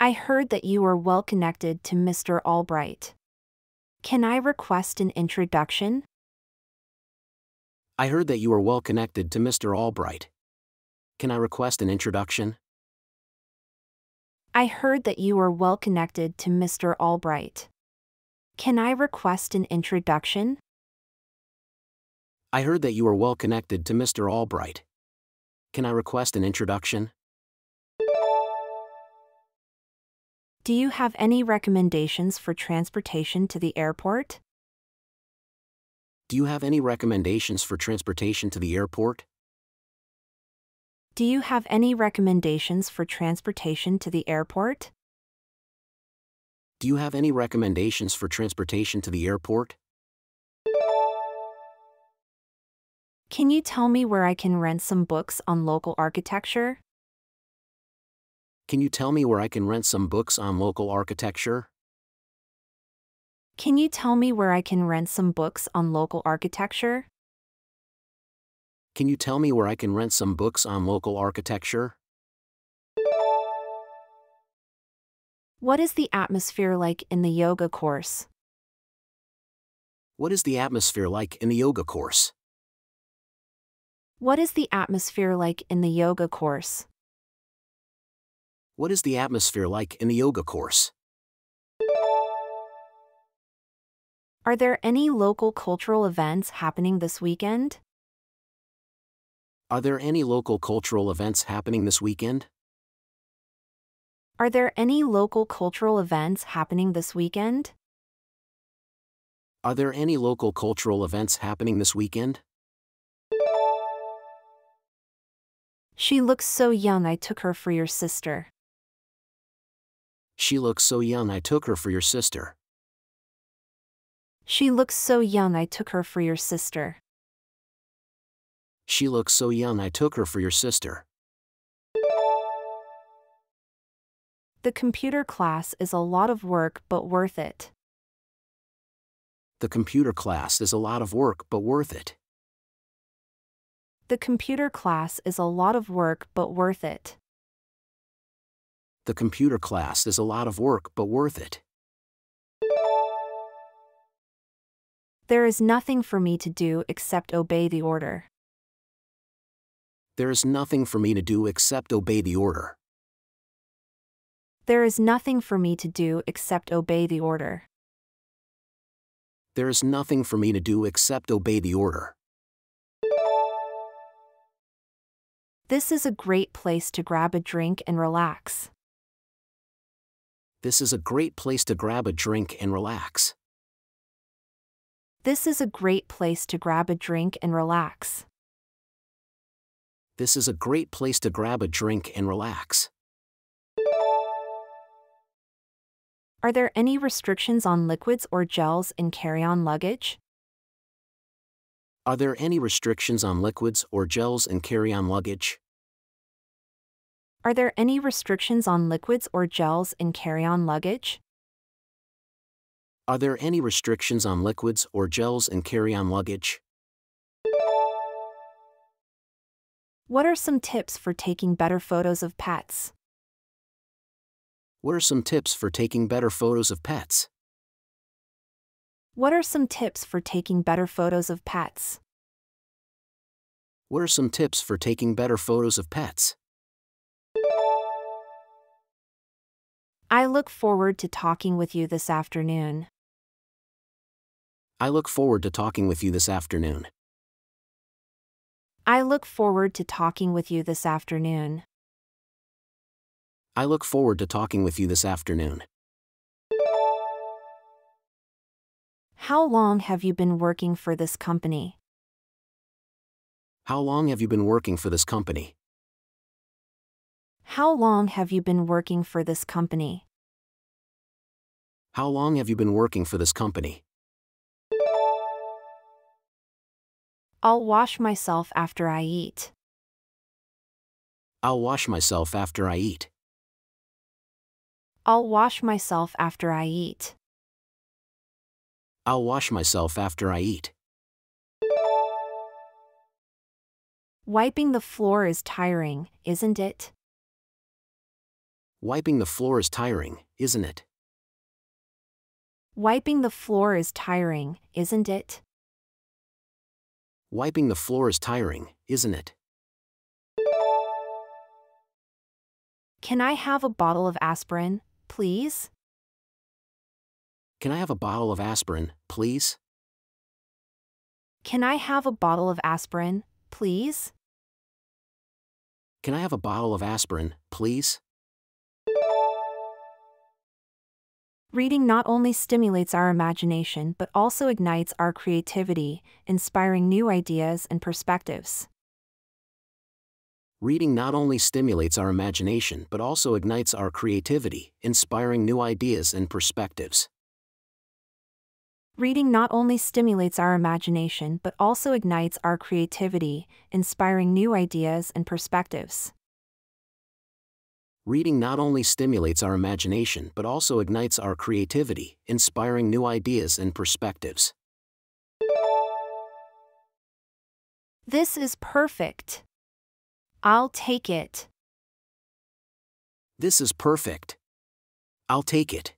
I heard that you are well connected to Mr. Albright. Can I request an introduction? I heard that you are well connected to Mr. Albright. Can I request an introduction? I heard that you are well connected to Mr. Albright. Can I request an introduction? I heard that you are well connected to Mr. Albright. Can I request an introduction? Do you have any recommendations for transportation to the airport? Do you have any recommendations for transportation to the airport? Do you have any recommendations for transportation to the airport? Do you have any recommendations for transportation to the airport? Can you tell me where I can rent some books on local architecture? Can you tell me where I can rent some books on local architecture? Can you tell me where I can rent some books on local architecture? Can you tell me where I can rent some books on local architecture? What is the atmosphere like in the yoga course? What is the atmosphere like in the yoga course? What is the atmosphere like in the yoga course? What is the atmosphere like in the yoga course? Are there any local cultural events happening this weekend? Are there any local cultural events happening this weekend? Are there any local cultural events happening this weekend? Are there any local cultural events happening this weekend? She looks so young, I took her for your sister. She looks so young, I took her for your sister. She looks so young, I took her for your sister. She looks so young, I took her for your sister. The computer class is a lot of work but worth it. The computer class is a lot of work but worth it. The computer class is a lot of work but worth it. The computer class is a lot of work but worth it. There is nothing for me to do except obey the order. There is nothing for me to do except obey the order. There is nothing for me to do except obey the order. There is nothing for me to do except obey the order. This is a great place to grab a drink and relax. This is a great place to grab a drink and relax. This is a great place to grab a drink and relax. This is a great place to grab a drink and relax. Are there any restrictions on liquids or gels in carry on luggage? Are there any restrictions on liquids or gels in carry on luggage? Are there any restrictions on liquids or gels in carry on luggage? Are there any restrictions on liquids or gels in carry on luggage? What are some tips for taking better photos of pets? What are some tips for taking better photos of pets? What are some tips for taking better photos of pets? What are some tips for taking better photos of pets? I look forward to talking with you this afternoon. I look forward to talking with you this afternoon. I look forward to talking with you this afternoon. I look forward to talking with you this afternoon. How long have you been working for this company? How long have you been working for this company? How long have you been working for this company? How long have you been working for this company? I'll wash myself after I eat. I'll wash myself after I eat. I'll wash myself after I eat. I'll wash myself after I eat. Wiping the floor is tiring, isn't it? Wiping the floor is tiring, isn't it? Wiping the floor is tiring, isn't it? Wiping the floor is tiring, isn't it? Can I have a bottle of aspirin, please? Can I have a bottle of aspirin, please? Can I have a bottle of aspirin, please? Can I have a bottle of aspirin, please? Reading not only stimulates our imagination but also ignites our creativity, inspiring new ideas and perspectives. Reading not only stimulates our imagination but also ignites our creativity, inspiring new ideas and perspectives. Reading not only stimulates our imagination but also ignites our creativity, inspiring new ideas and perspectives. Reading not only stimulates our imagination but also ignites our creativity, inspiring new ideas and perspectives. This is perfect. I'll take it. This is perfect. I'll take it.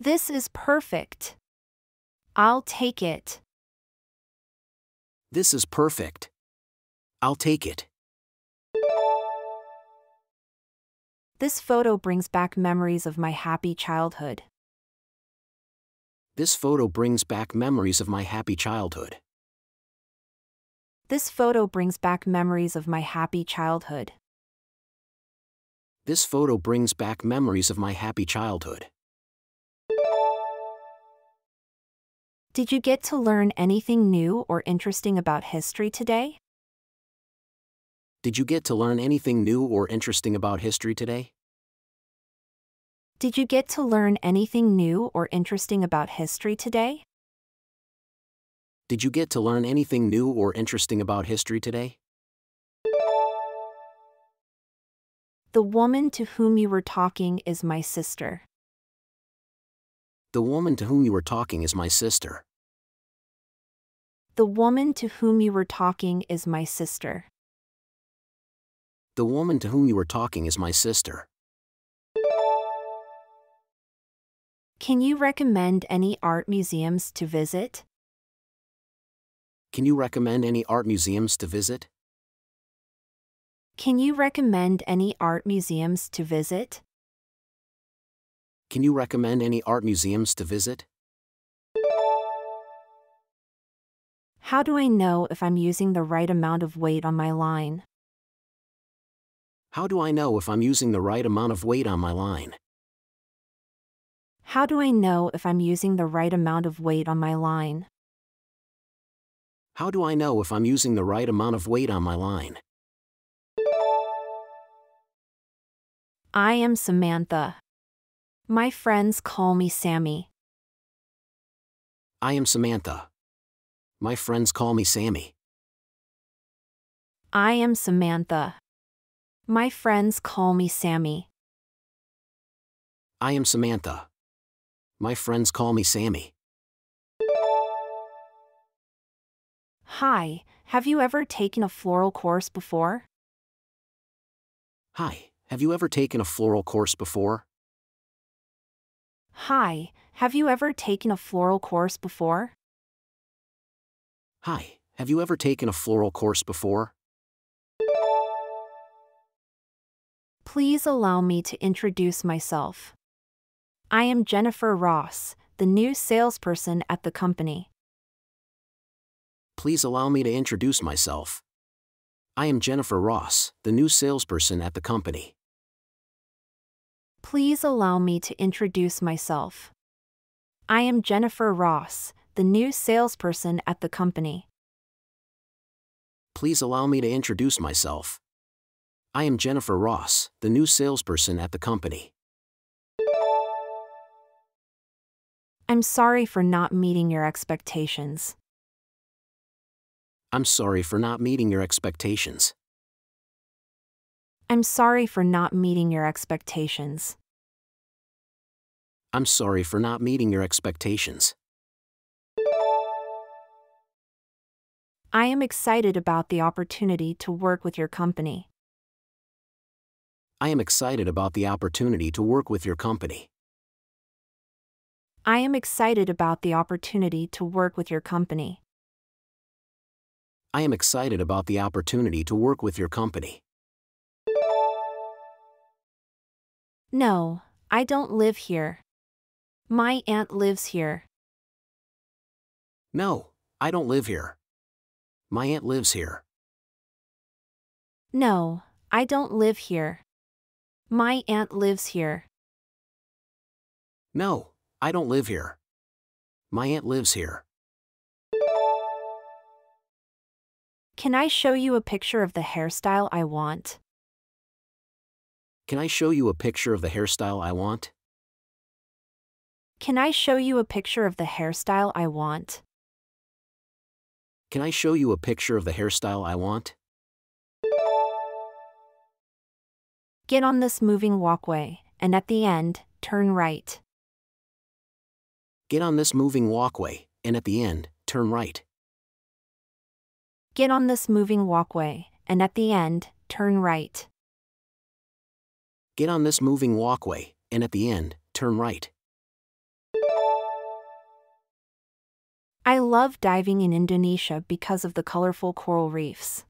This is perfect. I'll take it. This is perfect. I'll take it. This photo brings back memories of my happy childhood. This photo brings back memories of my happy childhood. This photo brings back memories of my happy childhood. This photo brings back memories of my happy childhood. Did you get to learn anything new or interesting about history today? Did you get to learn anything new or interesting about history today? Did you get to learn anything new or interesting about history today? Did you get to learn anything new or interesting about history today? The woman to whom you were talking is my sister. The woman to whom you were talking is my sister. The woman to whom you were talking is my sister. The woman to whom you were talking is my sister. Can you recommend any art museums to visit? Can you recommend any art museums to visit? Can you recommend any art museums to visit? Can you recommend any art museums to visit? How do I know if I'm using the right amount of weight on my line? How do I know if I'm using the right amount of weight on my line? How do I know if I'm using the right amount of weight on my line? How do I know if I'm using the right amount of weight on my line? I am Samantha. My friends call me Sammy. I am Samantha. My friends call me Sammy. I am Samantha. My friends call me Sammy. I am Samantha. My friends call me Sammy. Hi, have you ever taken a floral course before? Hi, have you ever taken a floral course before? Hi, have you ever taken a floral course before? Hi, have you ever taken a floral course before? Please allow me to introduce myself. I am Jennifer Ross, the new salesperson at the company. Please allow me to introduce myself. I am Jennifer Ross, the new salesperson at the company. Please allow me to introduce myself. I am Jennifer Ross, the new salesperson at the company. Please allow me to introduce myself. I am Jennifer Ross, the new salesperson at the company. I'm sorry for not meeting your expectations. I'm sorry for not meeting your expectations. I'm sorry for not meeting your expectations. I'm sorry for not meeting your expectations. I am excited about the opportunity to work with your company. I am excited about the opportunity to work with your company. I am excited about the opportunity to work with your company. I am excited about the opportunity to work with your company. No, I don't live here. My aunt lives here. No, I don't live here. My aunt lives here. No, I don't live here. My aunt lives here. No, I don't live here. My aunt lives here. Can I show you a picture of the hairstyle I want? Can I show you a picture of the hairstyle I want? Can I show you a picture of the hairstyle I want? Can I show you a picture of the hairstyle I want? Get on this moving walkway, and at the end, turn right. Get on this moving walkway, and at the end, turn right. Get on this moving walkway, and at the end, turn right. Get on this moving walkway, and at the end, turn right. I love diving in Indonesia because of the colorful coral reefs.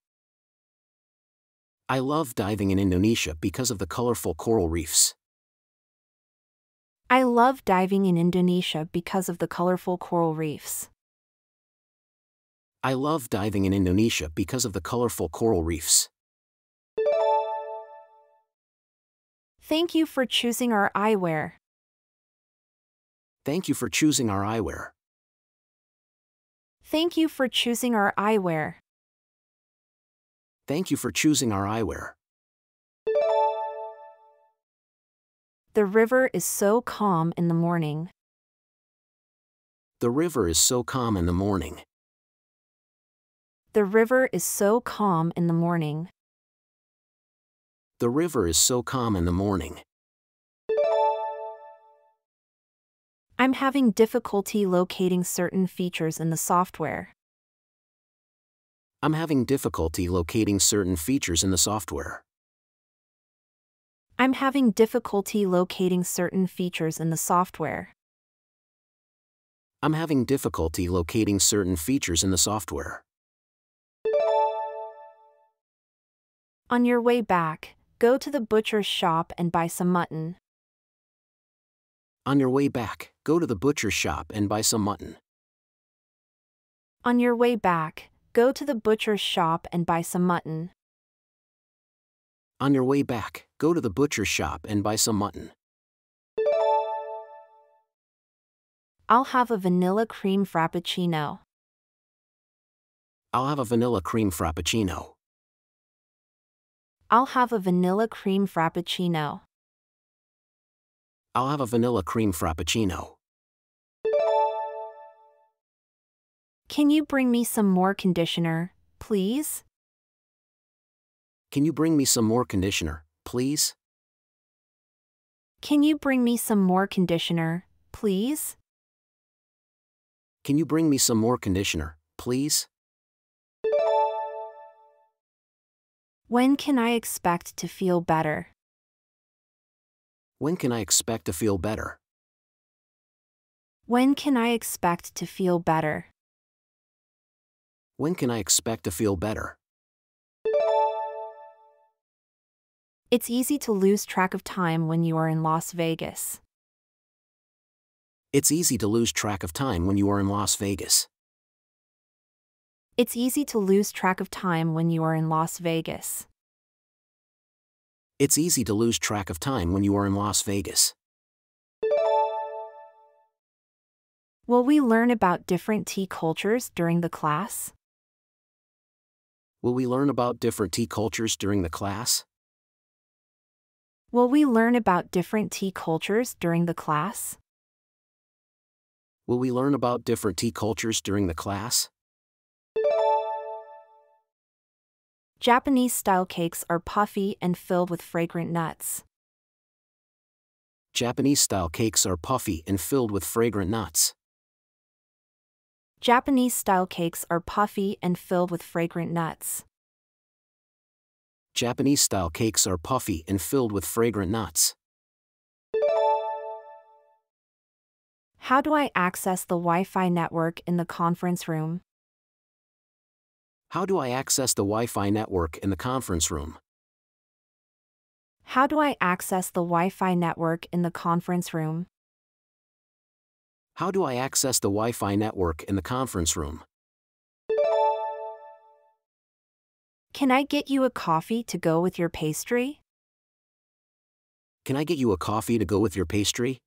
I love diving in Indonesia because of the colorful coral reefs. I love diving in Indonesia because of the colorful coral reefs. I love diving in Indonesia because of the colorful coral reefs. Thank you for choosing our eyewear. Thank you for choosing our eyewear. Thank you for choosing our eyewear. Thank you for choosing our eyewear. The river is so calm in the morning. The river is so calm in the morning. The river is so calm in the morning. The river is so calm in the morning. I'm having difficulty locating certain features in the software. I'm having difficulty locating certain features in the software. I'm having difficulty locating certain features in the software. I'm having difficulty locating certain features in the software. On your way back, go to the butcher's shop and buy some mutton. On your way back, go to the butcher's shop and buy some mutton. On your way back, go to the butcher's shop and buy some mutton. On your way back, go to the butcher's shop and buy some mutton. I'll have a vanilla cream frappuccino. I'll have a vanilla cream frappuccino. I'll have a vanilla cream frappuccino. I'll have a vanilla cream frappuccino. Can you bring me some more conditioner, please? Can you bring me some more conditioner, please? Can you bring me some more conditioner, please? Can you bring me some more conditioner, please? When can I expect to feel better? When can I expect to feel better? When can I expect to feel better? When can I expect to feel better? It's easy to lose track of time when you are in Las Vegas. It's easy to lose track of time when you are in Las Vegas. It's easy to lose track of time when you are in Las Vegas. It's easy to lose track of time when you are in Las Vegas. Will we learn about different tea cultures during the class? Will we learn about different tea cultures during the class? Will we learn about different tea cultures during the class? Will we learn about different tea cultures during the class? Japanese style cakes are puffy and filled with fragrant nuts. Japanese style cakes are puffy and filled with fragrant nuts. Japanese style cakes are puffy and filled with fragrant nuts. Japanese style cakes are puffy and filled with fragrant nuts. How do I access the Wi Fi network in the conference room? How do I access the Wi Fi network in the conference room? How do I access the Wi Fi network in the conference room? How do I access the Wi Fi network in the conference room? Can I get you a coffee to go with your pastry? Can I get you a coffee to go with your pastry?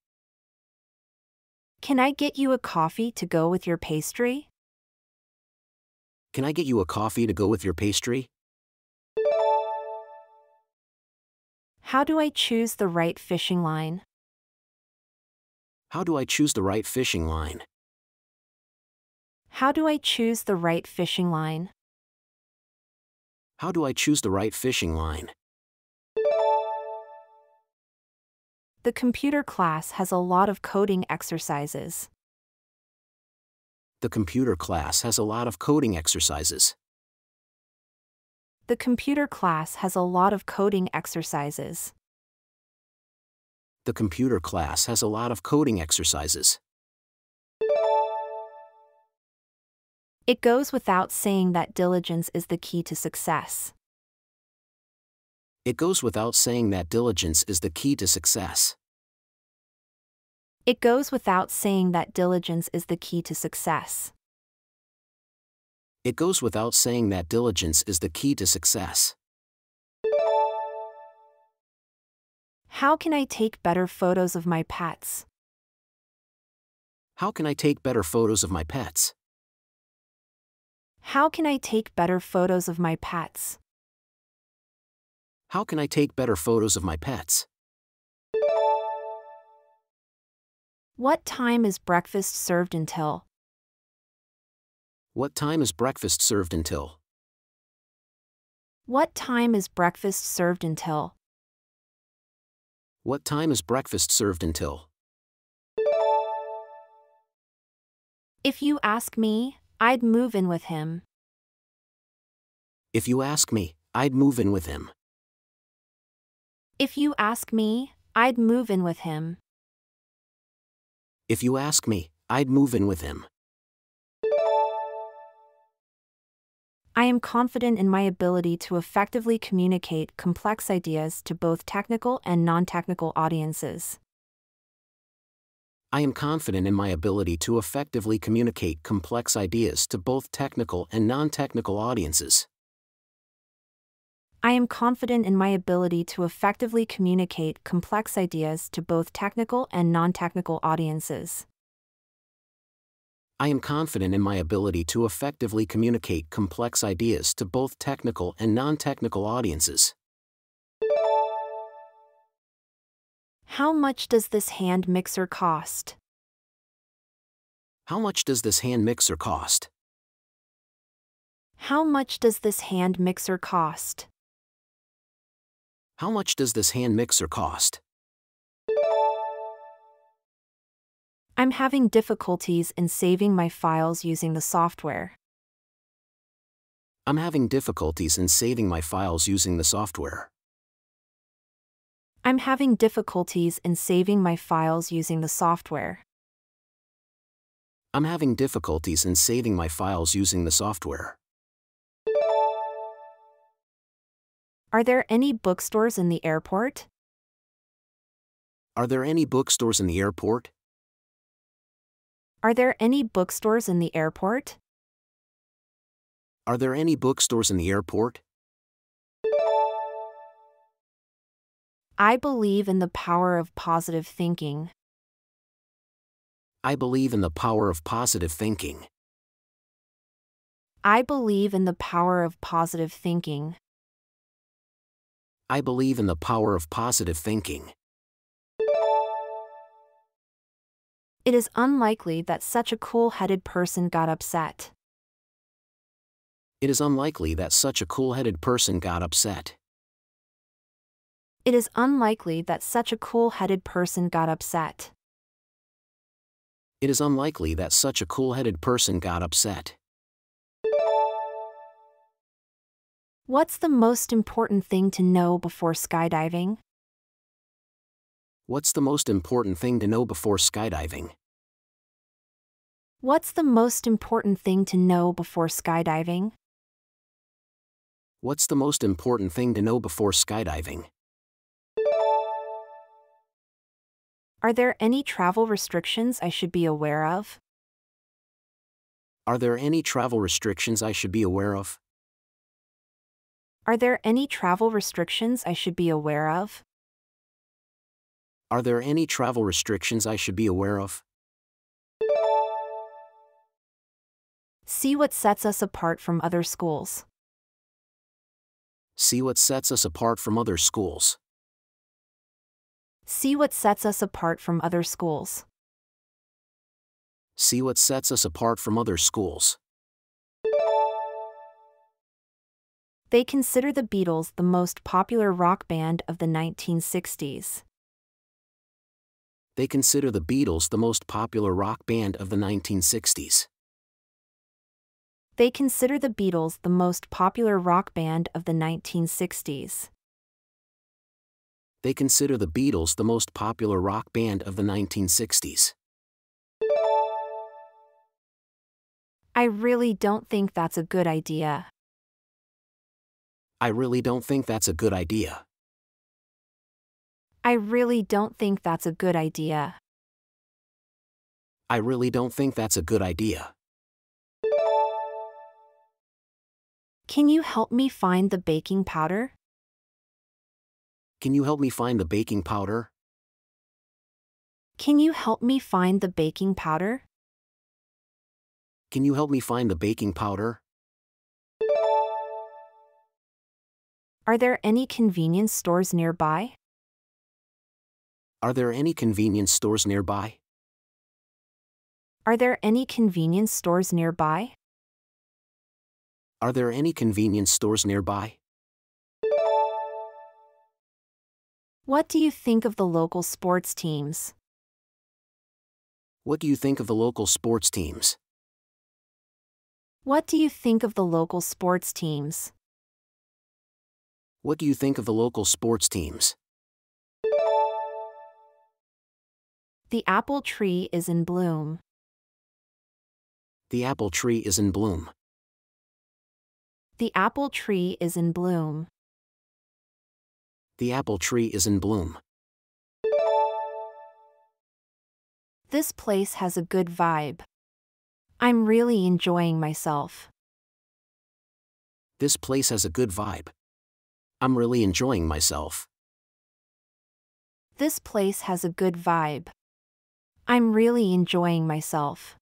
Can I get you a coffee to go with your pastry? Can I get you a coffee to go with your pastry? How do I choose the right fishing line? How do I choose the right fishing line? How do I choose the right fishing line? How do I choose the right fishing line? The computer class has a lot of coding exercises. The computer class has a lot of coding exercises. The computer class has a lot of coding exercises. The computer class has a lot of coding exercises. It goes without saying that diligence is the key to success. It goes without saying that diligence is the key to success. It goes without saying that diligence is the key to success. It goes without saying that diligence is the key to success. How can I take better photos of my pets? How can I take better photos of my pets? How can I take better photos of my pets? How can I take better photos of my pets? What time is breakfast served until? What time is breakfast served until? What time is breakfast served until? What time is breakfast served until? If you ask me, I'd move in with him. If you ask me, I'd move in with him. If you ask me, I'd move in with him. If you ask me, I'd move in with him. I am confident in my ability to effectively communicate complex ideas to both technical and non technical audiences. I am confident in my ability to effectively communicate complex ideas to both technical and non technical audiences. I am confident in my ability to effectively communicate complex ideas to both technical and non technical audiences. I am confident in my ability to effectively communicate complex ideas to both technical and non technical audiences. How much does this hand mixer cost? How much does this hand mixer cost? How much does this hand mixer cost? How much does this hand mixer cost? I'm having difficulties in saving my files using the software. I'm having difficulties in saving my files using the software. I'm having difficulties in saving my files using the software. I'm having difficulties in saving my files using the software. Are there any bookstores in the airport? Are there any bookstores in the airport? Are there any bookstores in the airport? Are there any bookstores in the airport? I believe in the power of positive thinking. I believe in the power of positive thinking. I believe in the power of positive thinking. I believe in the power of positive thinking. It is unlikely that such a cool headed person got upset. It is unlikely that such a cool headed person got upset. It is unlikely that such a cool headed person got upset. It is unlikely that such a cool headed person got upset. What's the most important thing to know before skydiving? What's the most important thing to know before skydiving? What's the most important thing to know before skydiving? What's the most important thing to know before skydiving? Are there any travel restrictions I should be aware of? Are there any travel restrictions I should be aware of? Are there any travel restrictions I should be aware of? Are there any travel restrictions I should be aware of? See what sets us apart from other schools. See what sets us apart from other schools. See what sets us apart from other schools. See what sets us apart from other schools. They consider the Beatles the most popular rock band of the 1960s. They consider the Beatles the most popular rock band of the 1960s. They consider the Beatles the most popular rock band of the 1960s. They consider the Beatles the most popular rock band of the 1960s. I really don't think that's a good idea. I really don't think that's a good idea. I really don't think that's a good idea. I really don't think that's a good idea. Can you help me find the baking powder? Can you help me find the baking powder? Can you help me find the baking powder? Can you help me find the baking powder? Are there any convenience stores nearby? Are there any convenience stores nearby? Are there any convenience stores nearby? Are there any convenience stores nearby? What do you think of the local sports teams? What do you think of the local sports teams? What do you think of the local sports teams? What do you think of the local sports teams? The apple tree is in bloom. The apple tree is in bloom. The apple tree is in bloom. The apple tree is in bloom. This place has a good vibe. I'm really enjoying myself. This place has a good vibe. I'm really enjoying myself. This place has a good vibe. I'm really enjoying myself.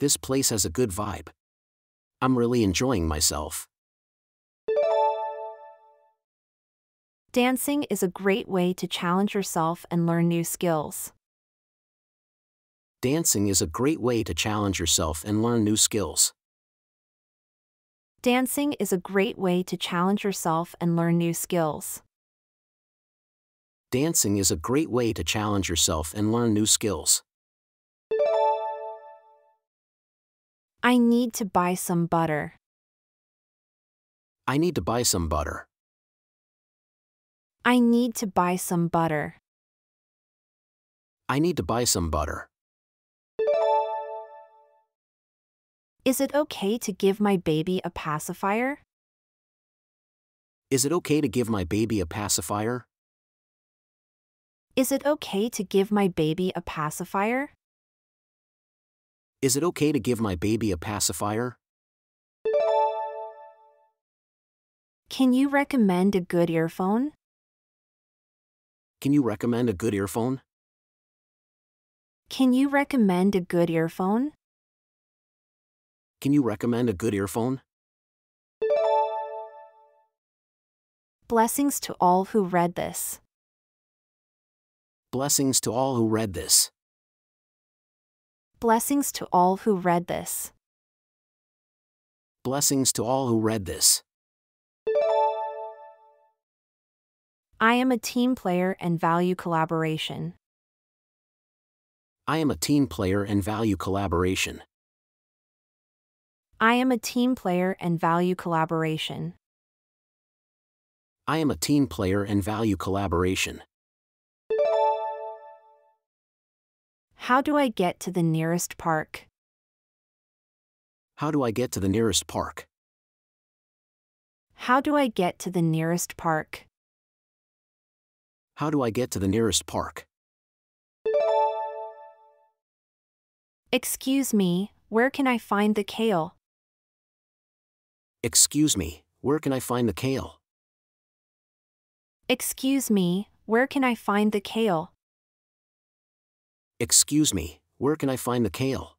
This place has a good vibe. I'm really enjoying myself. Dancing is a great way to challenge yourself and learn new skills. Dancing is a great way to challenge yourself and learn new skills. Dancing is a great way to challenge yourself and learn new skills. Dancing is a great way to challenge yourself and learn new skills. I need to buy some butter. I need to buy some butter. I need to buy some butter. I need to buy some butter. Is it okay to give my baby a pacifier? Is it okay to give my baby a pacifier? Is it okay to give my baby a pacifier? Is it okay to give my baby a pacifier? Can you recommend a good earphone? Can you recommend a good earphone? Can you recommend a good earphone? Can you recommend a good earphone? Blessings to all who read this. Blessings to all who read this. Blessings to all who read this. Blessings to all who read this. I am a team player and value collaboration. I am a team player and value collaboration. I am a team player and value collaboration. I am a team player and value collaboration. How do I get to the nearest park? How do I get to the nearest park? How do I get to the nearest park? How do I get to the nearest park? Excuse me, where can I find the kale? Excuse me, where can I find the kale? Excuse me, where can I find the kale? Excuse me, where can I find the kale?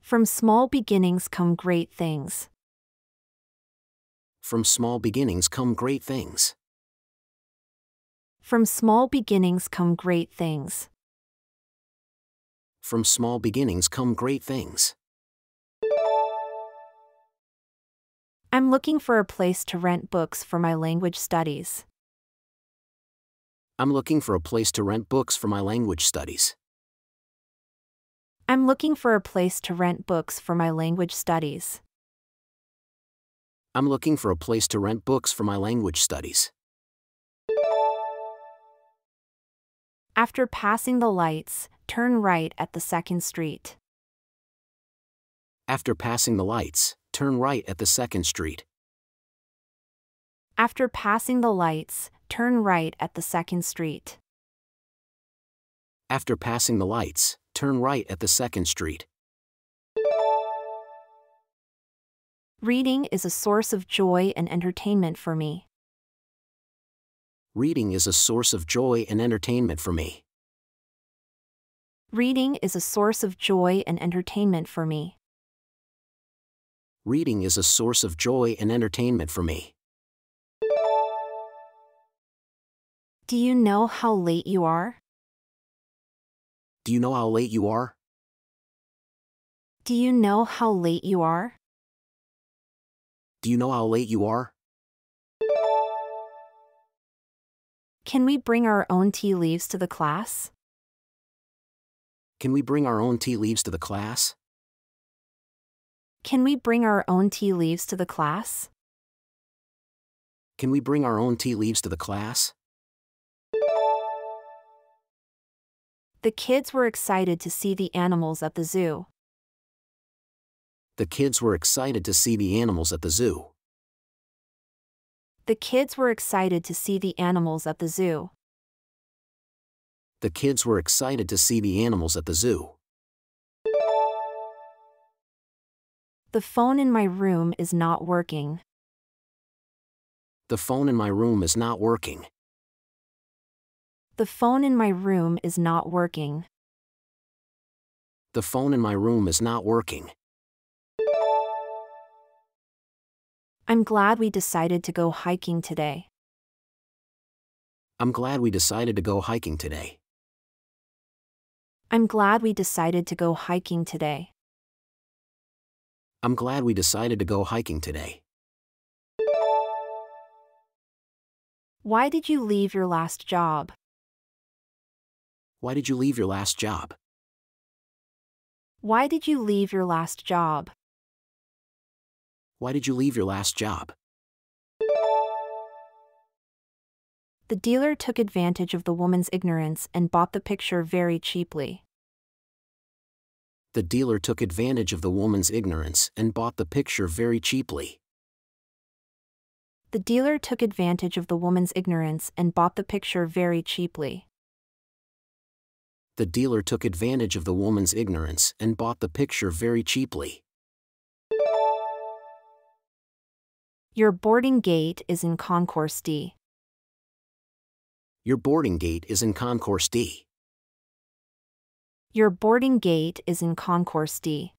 From small beginnings come great things. From small beginnings come great things. From small beginnings come great things. From small beginnings come great things. I'm looking for a place to rent books for my language studies. I'm looking for a place to rent books for my language studies. I'm looking for a place to rent books for my language studies. I'm looking for a place to rent books for my language studies. After passing the lights, turn right at the second street. After passing the lights, turn right at the second street. After passing the lights, turn right at the second street. After passing the lights, turn right at the second street. Reading is a source of joy and entertainment for me. Reading is a source of joy and entertainment for me. Reading is a source of joy and entertainment for me. Reading is a source of joy and entertainment for me. Do you know how late you are? Do you know how late you are? Do you know how late you are? Do you know how late you are? Can we bring our own tea leaves to the class? Can we bring our own tea leaves to the class? Can we bring our own tea leaves to the class? Can we bring our own tea leaves to the class? The kids were excited to see the animals at the zoo. The kids were excited to see the animals at the zoo. The kids were excited to see the animals at the zoo. The kids were excited to see the animals at the zoo. The phone in my room is not working. The phone in my room is not working. The phone in my room is not working. The phone in my room is not working. I'm glad we decided to go hiking today. I'm glad we decided to go hiking today. I'm glad we decided to go hiking today. I'm glad we decided to go hiking today. Why did you leave your last job? Why did you leave your last job? Why did you leave your last job? Why did you leave your last job? The dealer took advantage of the woman's ignorance and bought the picture very cheaply. The dealer took advantage of the woman's ignorance and bought the picture very cheaply. The dealer took advantage of the woman's ignorance and bought the picture very cheaply. The dealer took advantage of the woman's ignorance and bought the picture very cheaply. Your boarding gate is in Concourse D. Your boarding gate is in Concourse D. Your boarding gate is in Concourse D.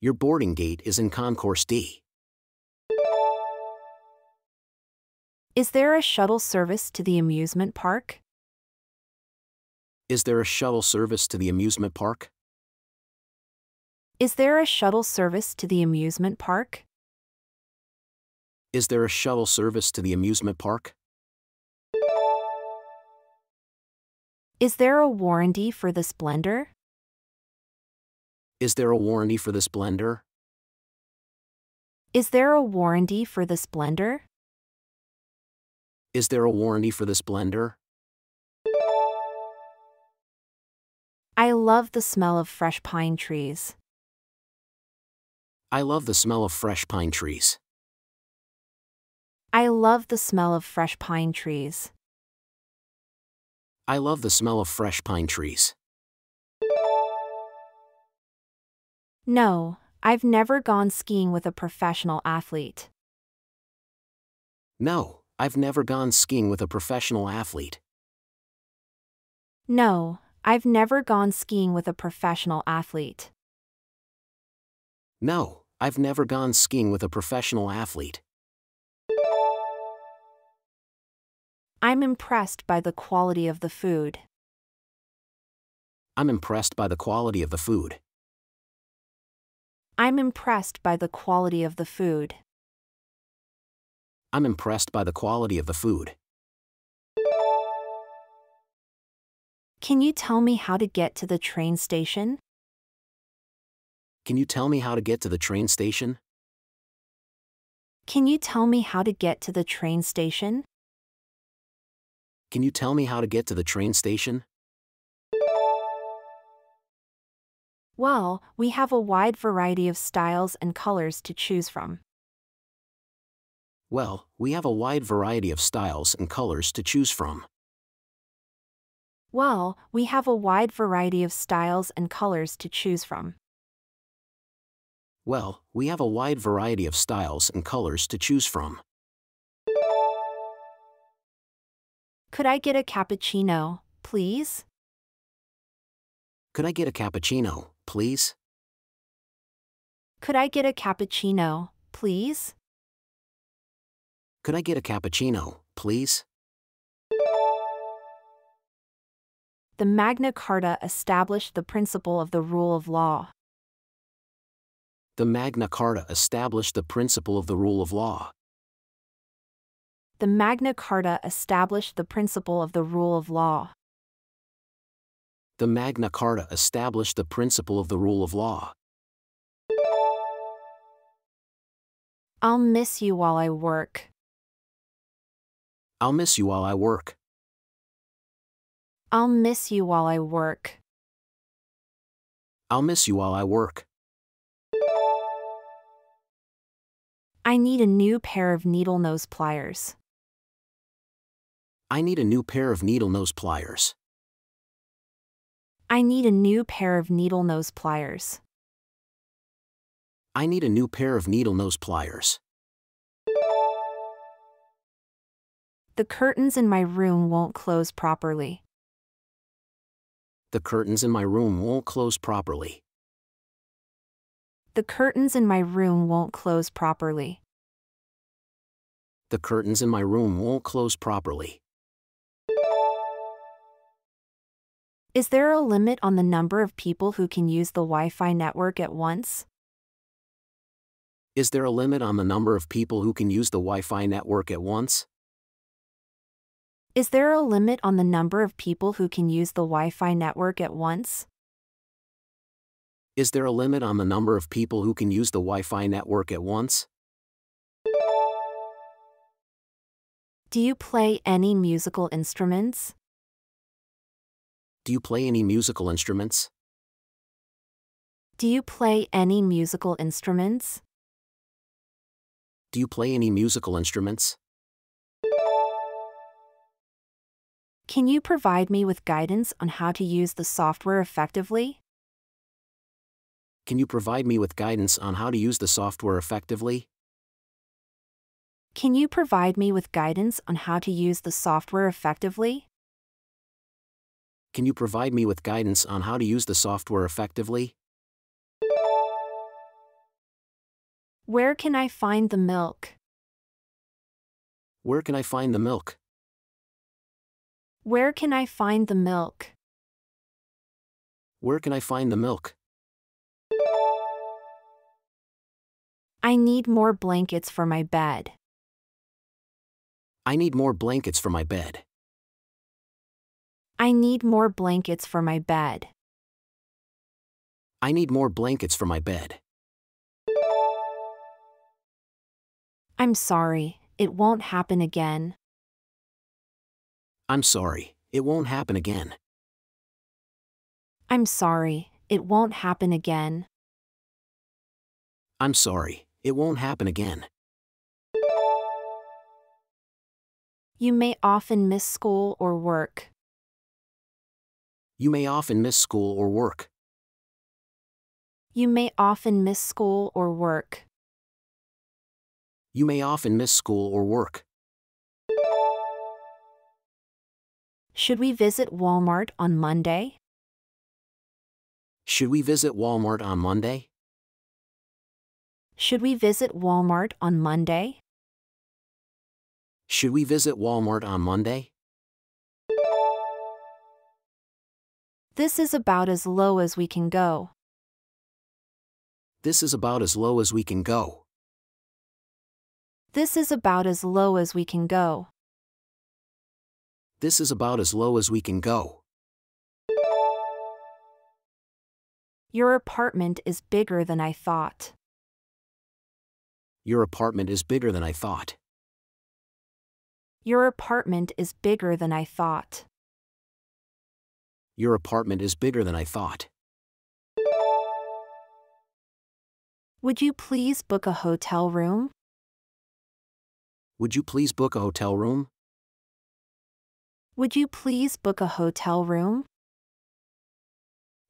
Your boarding gate is in Concourse D. Is there a shuttle service to the amusement park? Is there a shuttle service to the amusement park? Is there a shuttle service to the amusement park? Is there a shuttle service to the amusement park? Is there a warranty for this blender? Is there a warranty for this blender? Is there a warranty for this blender? Is there a warranty for this blender? I love the smell of fresh pine trees. I love the smell of fresh pine trees. I love the smell of fresh pine trees. I love the smell of fresh pine trees. No, I've never gone skiing with a professional athlete. No, I've never gone skiing with a professional athlete. No, I've never gone skiing with a professional athlete. No, I've never gone skiing with a professional athlete. I'm impressed by the quality of the food. I'm impressed by the quality of the food. I'm impressed by the quality of the food. I'm impressed by the quality of the food. Can you tell me how to get to the train station? Can you tell me how to get to the train station? Can you tell me how to get to the train station? Can you tell me how to get to the train station? Well, we have a wide variety of styles and colors to choose from. Well, we have a wide variety of styles and colors to choose from. Well, we have a wide variety of styles and colors to choose from. Well, we have a wide variety of styles and colors to choose from. Could I get a cappuccino, please? Could I get a cappuccino, please? Could I get a cappuccino, please? Could I get a cappuccino, please? The Magna Carta established the principle of the rule of law. The Magna Carta established the principle of the rule of law. The Magna Carta established the principle of the rule of law. The Magna Carta established the principle of the rule of law. I'll miss you while I work. I'll miss you while I work. I'll miss you while I work. I'll miss you while I work. I need a new pair of needle nose pliers. I need a new pair of needle nose pliers. I need a new pair of needle nose pliers. I need a new pair of needle nose pliers. The curtains in my room won't close properly. The curtains in my room won't close properly. The curtains in my room won't close properly. The curtains in my room won't close properly. Is there a limit on the number of people who can use the Wi Fi network at once? Is there a limit on the number of people who can use the Wi Fi network at once? Is there a limit on the number of people who can use the Wi Fi network at once? Is there a limit on the number of people who can use the Wi Fi network at once? Do you play any musical instruments? Do you play any musical instruments? Do you play any musical instruments? Do you play any musical instruments? Can you provide me with guidance on how to use the software effectively? Can you provide me with guidance on how to use the software effectively? Can you provide me with guidance on how to use the software effectively? Can you provide me with guidance on how to use the software effectively? Where can I find the milk? Where can I find the milk? Where can I find the milk? Where can I find the milk? I need more blankets for my bed. I need more blankets for my bed. I need more blankets for my bed. I need more blankets for my bed. I'm sorry, it won't happen again. I'm sorry, it won't happen again. I'm sorry, it won't happen again. I'm sorry, it won't happen again. You may often miss school or work. You may often miss school or work. You may often miss school or work. You may often miss school or work. Should we visit Walmart on Monday? Should we visit Walmart on Monday? Should we visit Walmart on Monday? Should we visit Walmart on Monday? This is about as low as we can go. This is about as low as we can go. This is about as low as we can go. This is about as low as we can go. Your apartment is bigger than I thought. Your apartment is bigger than I thought. Your apartment is bigger than I thought. Your apartment is bigger than I thought. Would you please book a hotel room? Would you please book a hotel room? Would you please book a hotel room?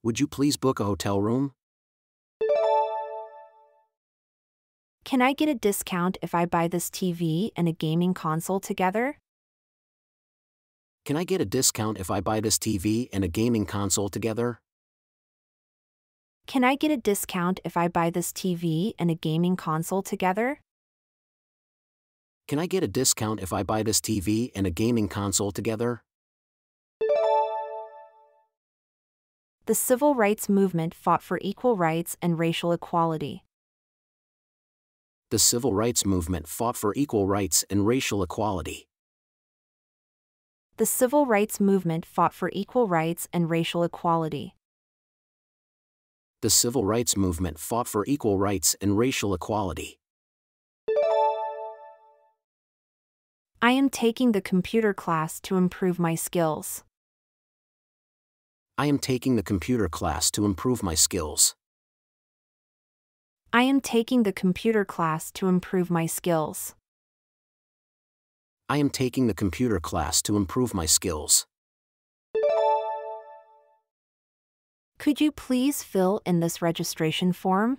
Would you please book a hotel room? Can I get a discount if I buy this TV and a gaming console together? Can I get a discount if I buy this TV and a gaming console together? Can I get a discount if I buy this TV and a gaming console together? Can I get a discount if I buy this TV and a gaming console together? The civil rights movement fought for equal rights and racial equality. The civil rights movement fought for equal rights and racial equality. The civil rights movement fought for equal rights and racial equality. The civil rights movement fought for equal rights and racial equality. I am taking the computer class to improve my skills. I am taking the computer class to improve my skills. I am taking the computer class to improve my skills. I am taking the computer class to improve my skills. Could you please fill in this registration form?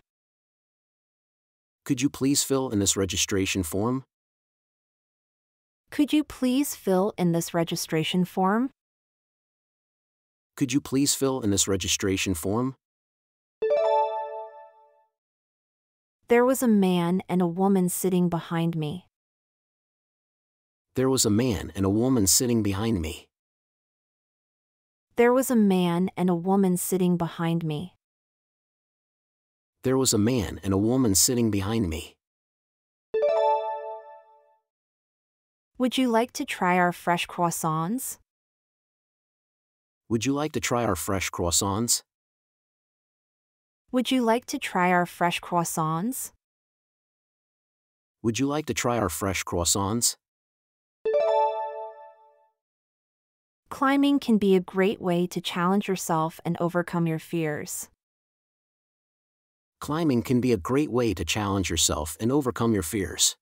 Could you please fill in this registration form? Could you please fill in this registration form? Could you please fill in this registration form? There was a man and a woman sitting behind me. There was a man and a woman sitting behind me. There was a man and a woman sitting behind me. There was a man and a woman sitting behind me. Would you like to try our fresh croissants? Would you like to try our fresh croissants? Would you like to try our fresh croissants? Would you like to try our fresh croissants? Climbing can be a great way to challenge yourself and overcome your fears. Climbing can be a great way to challenge yourself and overcome your fears.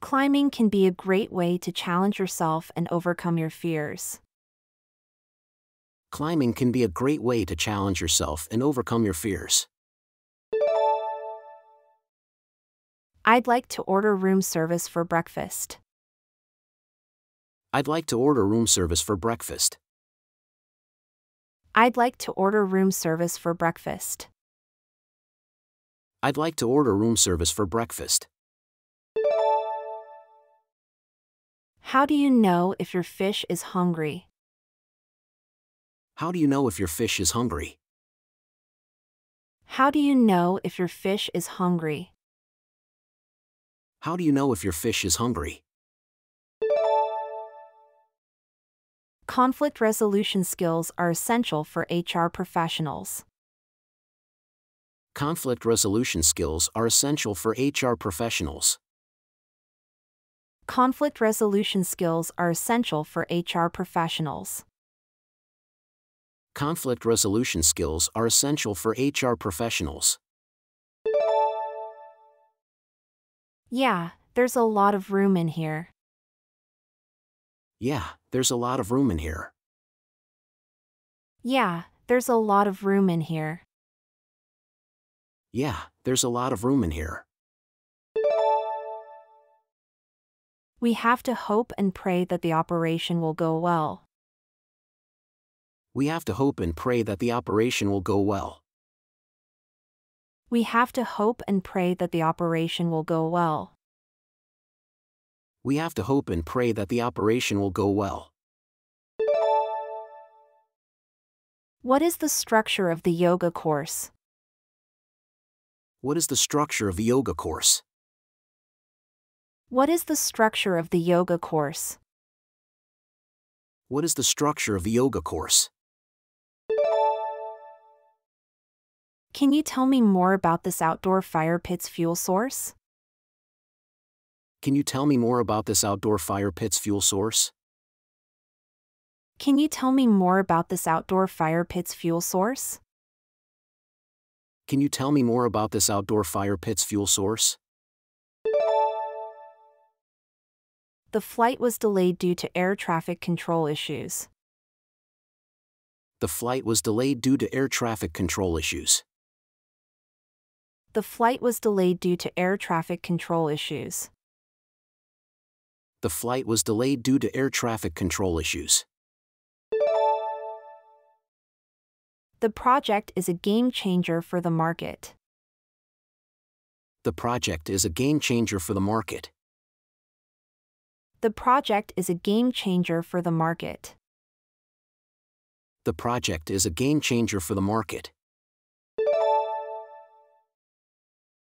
Climbing can be a great way to challenge yourself and overcome your fears. Climbing can be a great way to challenge yourself and overcome your fears. I'd like to order room service for breakfast. I'd like to order room service for breakfast. I'd like to order room service for breakfast. I'd like to order room service for breakfast. How do you know if your fish is hungry? How do you know if your fish is hungry? How do you know if your fish is hungry? How do you know if your fish is hungry? Conflict resolution skills are essential for HR professionals. Conflict resolution skills are essential for HR professionals. Conflict resolution skills are essential for HR professionals. Conflict resolution skills are essential for HR professionals. Yeah, there's a lot of room in here. Yeah, there's a lot of room in here. Yeah, there's a lot of room in here. Yeah, there's a lot of room in here. We have to hope and pray that the operation will go well. We have to hope and pray that the operation will go well. We have to hope and pray that the operation will go well. We have to hope and pray that the operation will go well. What is the structure of the yoga course? What is the structure of the yoga course? What is the structure of the yoga course? What is the structure of the yoga course? Can you tell me more about this outdoor fire pit's fuel source? Can you tell me more about this outdoor fire pit's fuel source? Can you tell me more about this outdoor fire pit's fuel source? Can you tell me more about this outdoor fire pit's fuel source? The flight was delayed due to air traffic control issues. The flight was delayed due to air traffic control issues. The flight was delayed due to air traffic control issues. The flight was delayed due to air traffic control issues. The project is a game changer for the market. The project is a game changer for the market. The project is a game changer for the market. The project is a game changer for the market.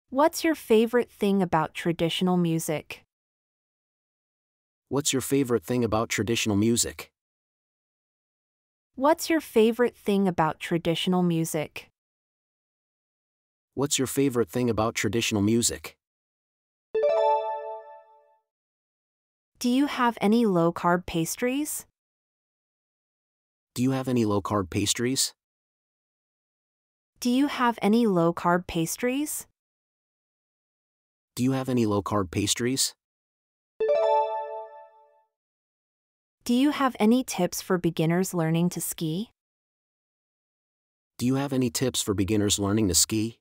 What's your favorite thing about traditional music? What's your favorite thing about traditional music? What's your favorite thing about traditional music? What's your favorite thing about traditional music? Do you have any low carb pastries? Do you have any low carb pastries? Do you have any low carb pastries? Do you have any low carb pastries? Do you have any tips for beginners learning to ski? Do you have any tips for beginners learning to ski?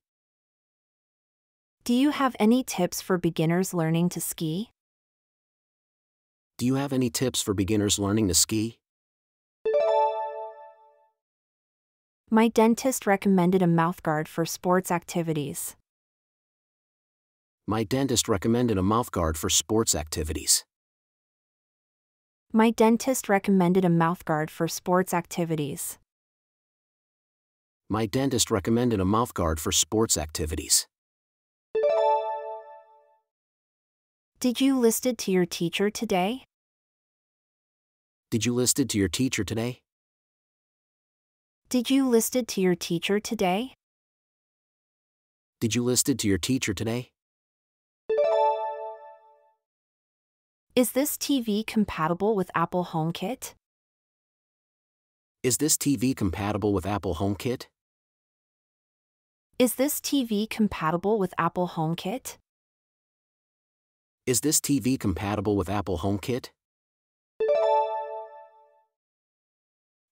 Do you have any tips for beginners learning to ski? Do you have any tips for beginners learning to ski? My dentist recommended a mouthguard for sports activities. My dentist recommended a mouthguard for sports activities. My dentist recommended a mouthguard for sports activities. My dentist recommended a mouthguard for sports activities. Did you list it to your teacher today? Did you list it to your teacher today? Did you list it to your teacher today? Did you list it to your teacher today? Is this TV compatible with Apple HomeKit? Is this TV compatible with Apple HomeKit? Is this TV compatible with Apple HomeKit? Is this TV compatible with Apple HomeKit?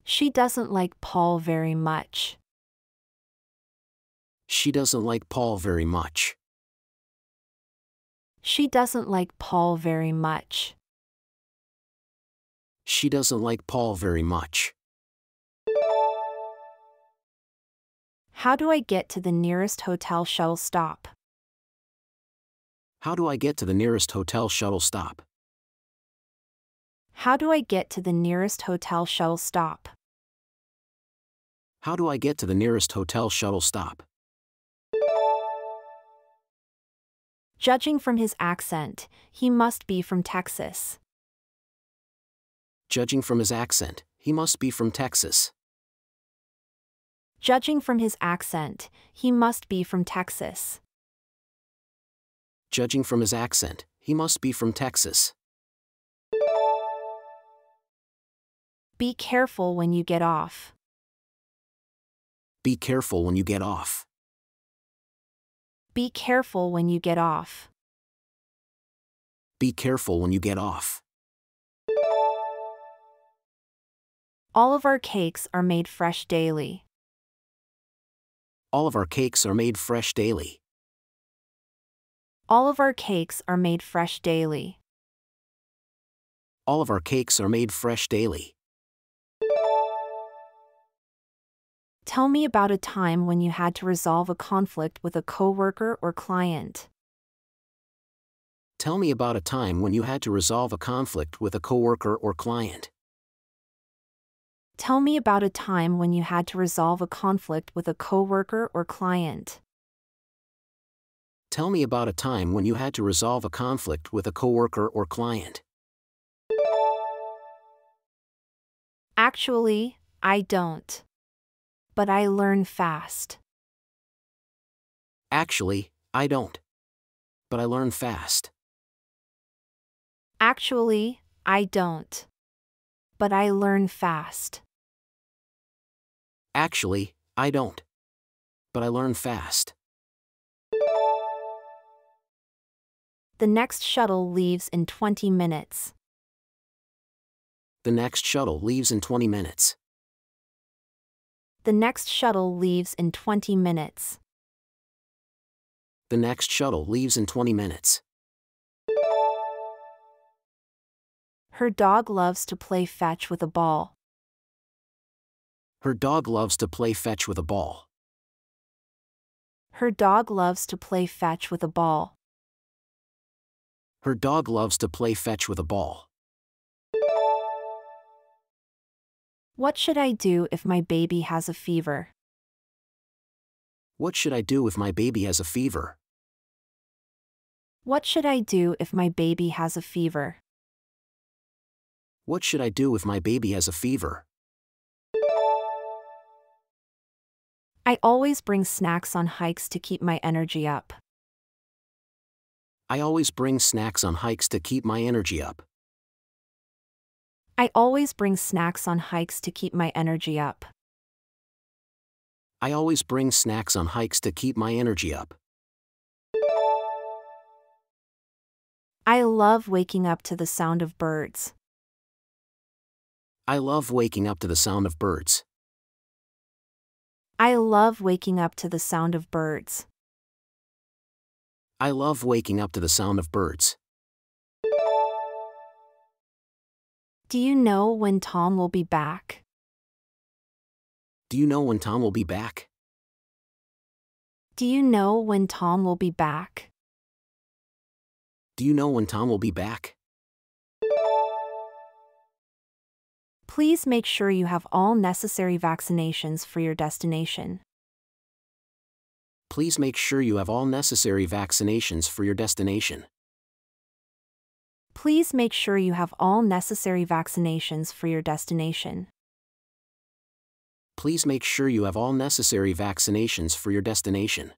She doesn't like Paul very much. She doesn't like Paul very much. She doesn't like Paul very much. She doesn't like Paul very much. How do I get to the nearest hotel shuttle stop? How do I get to the nearest hotel shuttle stop? How do I get to the nearest hotel shuttle stop? How do I get to the nearest hotel shuttle stop? Judging from his accent, he must be from Texas. Judging from his accent, he must be from Texas. Judging from his accent, he must be from Texas. Judging from his accent, he must be from Texas. Be careful when you get off. Be careful when you get off. Be careful when you get off. Be careful when you get off. All of our cakes are made fresh daily. All of our cakes are made fresh daily. All of our cakes are made fresh daily. All of our cakes are made fresh daily. Tell me about a time when you had to resolve a conflict with a coworker or client. Tell me about a time when you had to resolve a conflict with a coworker or client. Tell me about a time when you had to resolve a conflict with a coworker or client. Tell me about a time when you had to resolve a conflict with a coworker or client. Actually, I don't. But I learn fast. Actually, I don't. But I learn fast. Actually, I don't. But I learn fast. Actually, I don't. But I learn fast. The next shuttle leaves in 20 minutes. The next shuttle leaves in 20 minutes. The next shuttle leaves in 20 minutes. The next shuttle leaves in 20 minutes. Her dog loves to play fetch with a ball. Her dog loves to play fetch with a ball. Her dog loves to play fetch with a ball. Her dog loves to play fetch with a ball. What should I do if my baby has a fever? What should I do if my baby has a fever? What should I do if my baby has a fever? What should I do if my baby has a fever? I always bring snacks on hikes to keep my energy up. I always bring snacks on hikes to keep my energy up. I always bring snacks on hikes to keep my energy up. I always bring snacks on hikes to keep my energy up. I love waking up to the sound of birds. I love waking up to the sound of birds. I love waking up to the sound of birds. I love waking up to the sound of birds. Do you know when Tom will be back? Do you know when Tom will be back? Do you know when Tom will be back? Do you know when Tom will be back? Please make sure you have all necessary vaccinations for your destination. Please make sure you have all necessary vaccinations for your destination. Please make sure you have all necessary vaccinations for your destination. Please make sure you have all necessary vaccinations for your destination.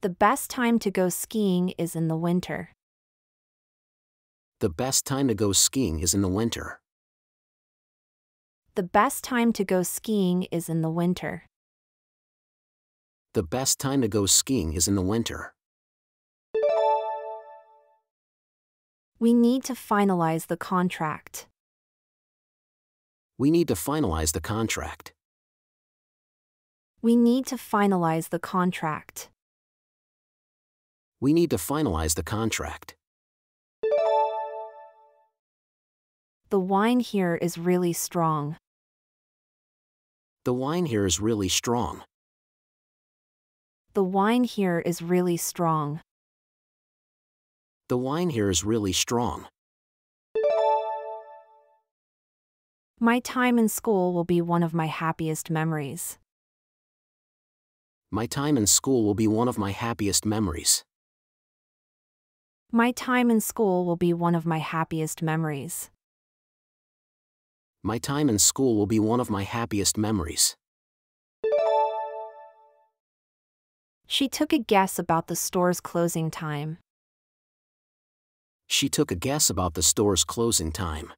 The best time to go skiing is in the winter. The best time to go skiing is in the winter. The best time to go skiing is in the winter. The best time to go skiing is in the winter. We need to finalize the contract. We need to finalize the contract. We need to finalize the contract. We need to finalize the contract. The wine here is really strong. The wine here is really strong. The wine here is really strong. The wine here is really strong. My time in school will be one of my happiest memories. My time in school will be one of my happiest memories. My time in school will be one of my happiest memories. My time in school will be one of my happiest memories. She took a guess about the store's closing time. She took a guess about the store's closing time.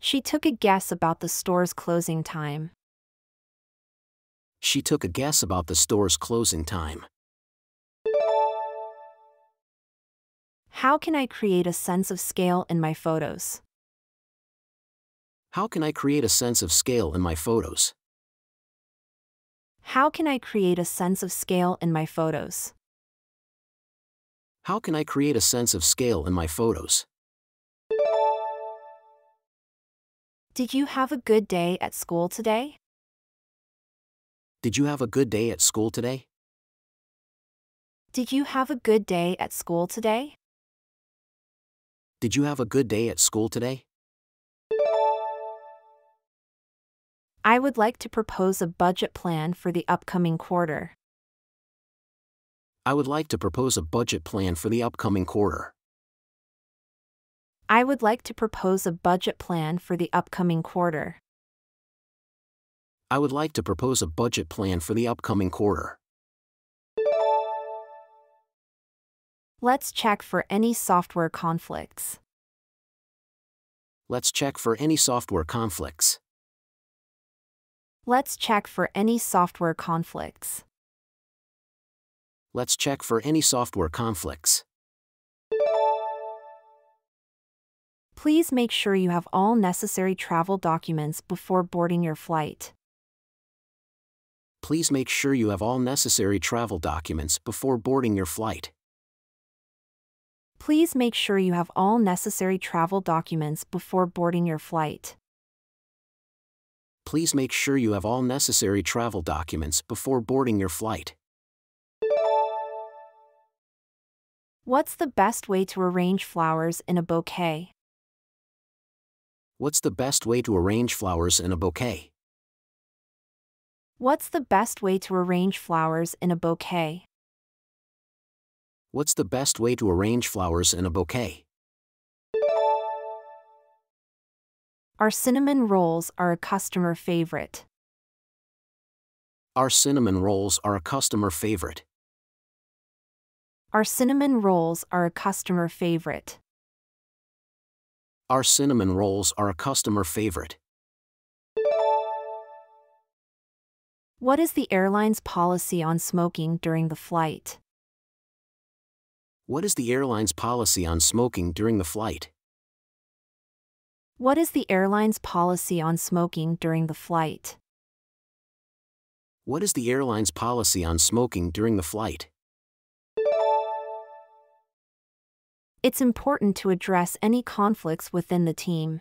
She took a guess about the store's closing time. She took a guess about the store's closing time. How can I create a sense of scale in my photos? How can I create a sense of scale in my photos? How can I create a sense of scale in my photos? How can I create a sense of scale in my photos? Did you have a good day at school today? Did you have a good day at school today? Did you have a good day at school today? Did you have a good day at school today? I would like to propose a budget plan for the upcoming quarter. I would like to propose a budget plan for the upcoming quarter. I would like to propose a budget plan for the upcoming quarter. I would like to propose a budget plan for the upcoming quarter. Let's check for any software conflicts. Let's check for any software conflicts. Let's check for any software conflicts. Let's check for any software conflicts. Please make sure you have all necessary travel documents before boarding your flight. Please make sure you have all necessary travel documents before boarding your flight. Please make sure you have all necessary travel documents before boarding your flight. Please make sure you have all necessary travel documents before boarding your flight. What's the best way to arrange flowers in a bouquet? What's the best way to arrange flowers in a bouquet? What's the best way to arrange flowers in a bouquet? What's the best way to arrange flowers in a bouquet? Our cinnamon rolls are a customer favorite. Our cinnamon rolls are a customer favorite. Our cinnamon rolls are a customer favorite. Our cinnamon rolls are a customer favorite. What is the airline's policy on smoking during the flight? What is the airline's policy on smoking during the flight? What is the airline's policy on smoking during the flight? What is the airline's policy on smoking during the flight? It's important to address any conflicts within the team.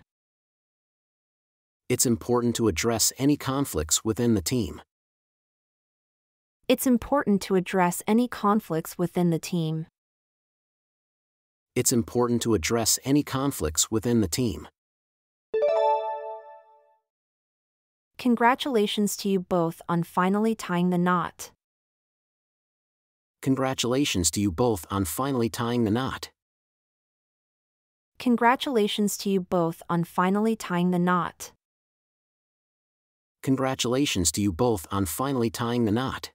It's important to address any conflicts within the team. It's important to address any conflicts within the team. It's important to address any conflicts within the team. Congratulations to you both on finally tying the knot. Congratulations to you both on finally tying the knot. Congratulations to you both on finally tying the knot. Congratulations to you both on finally tying the knot.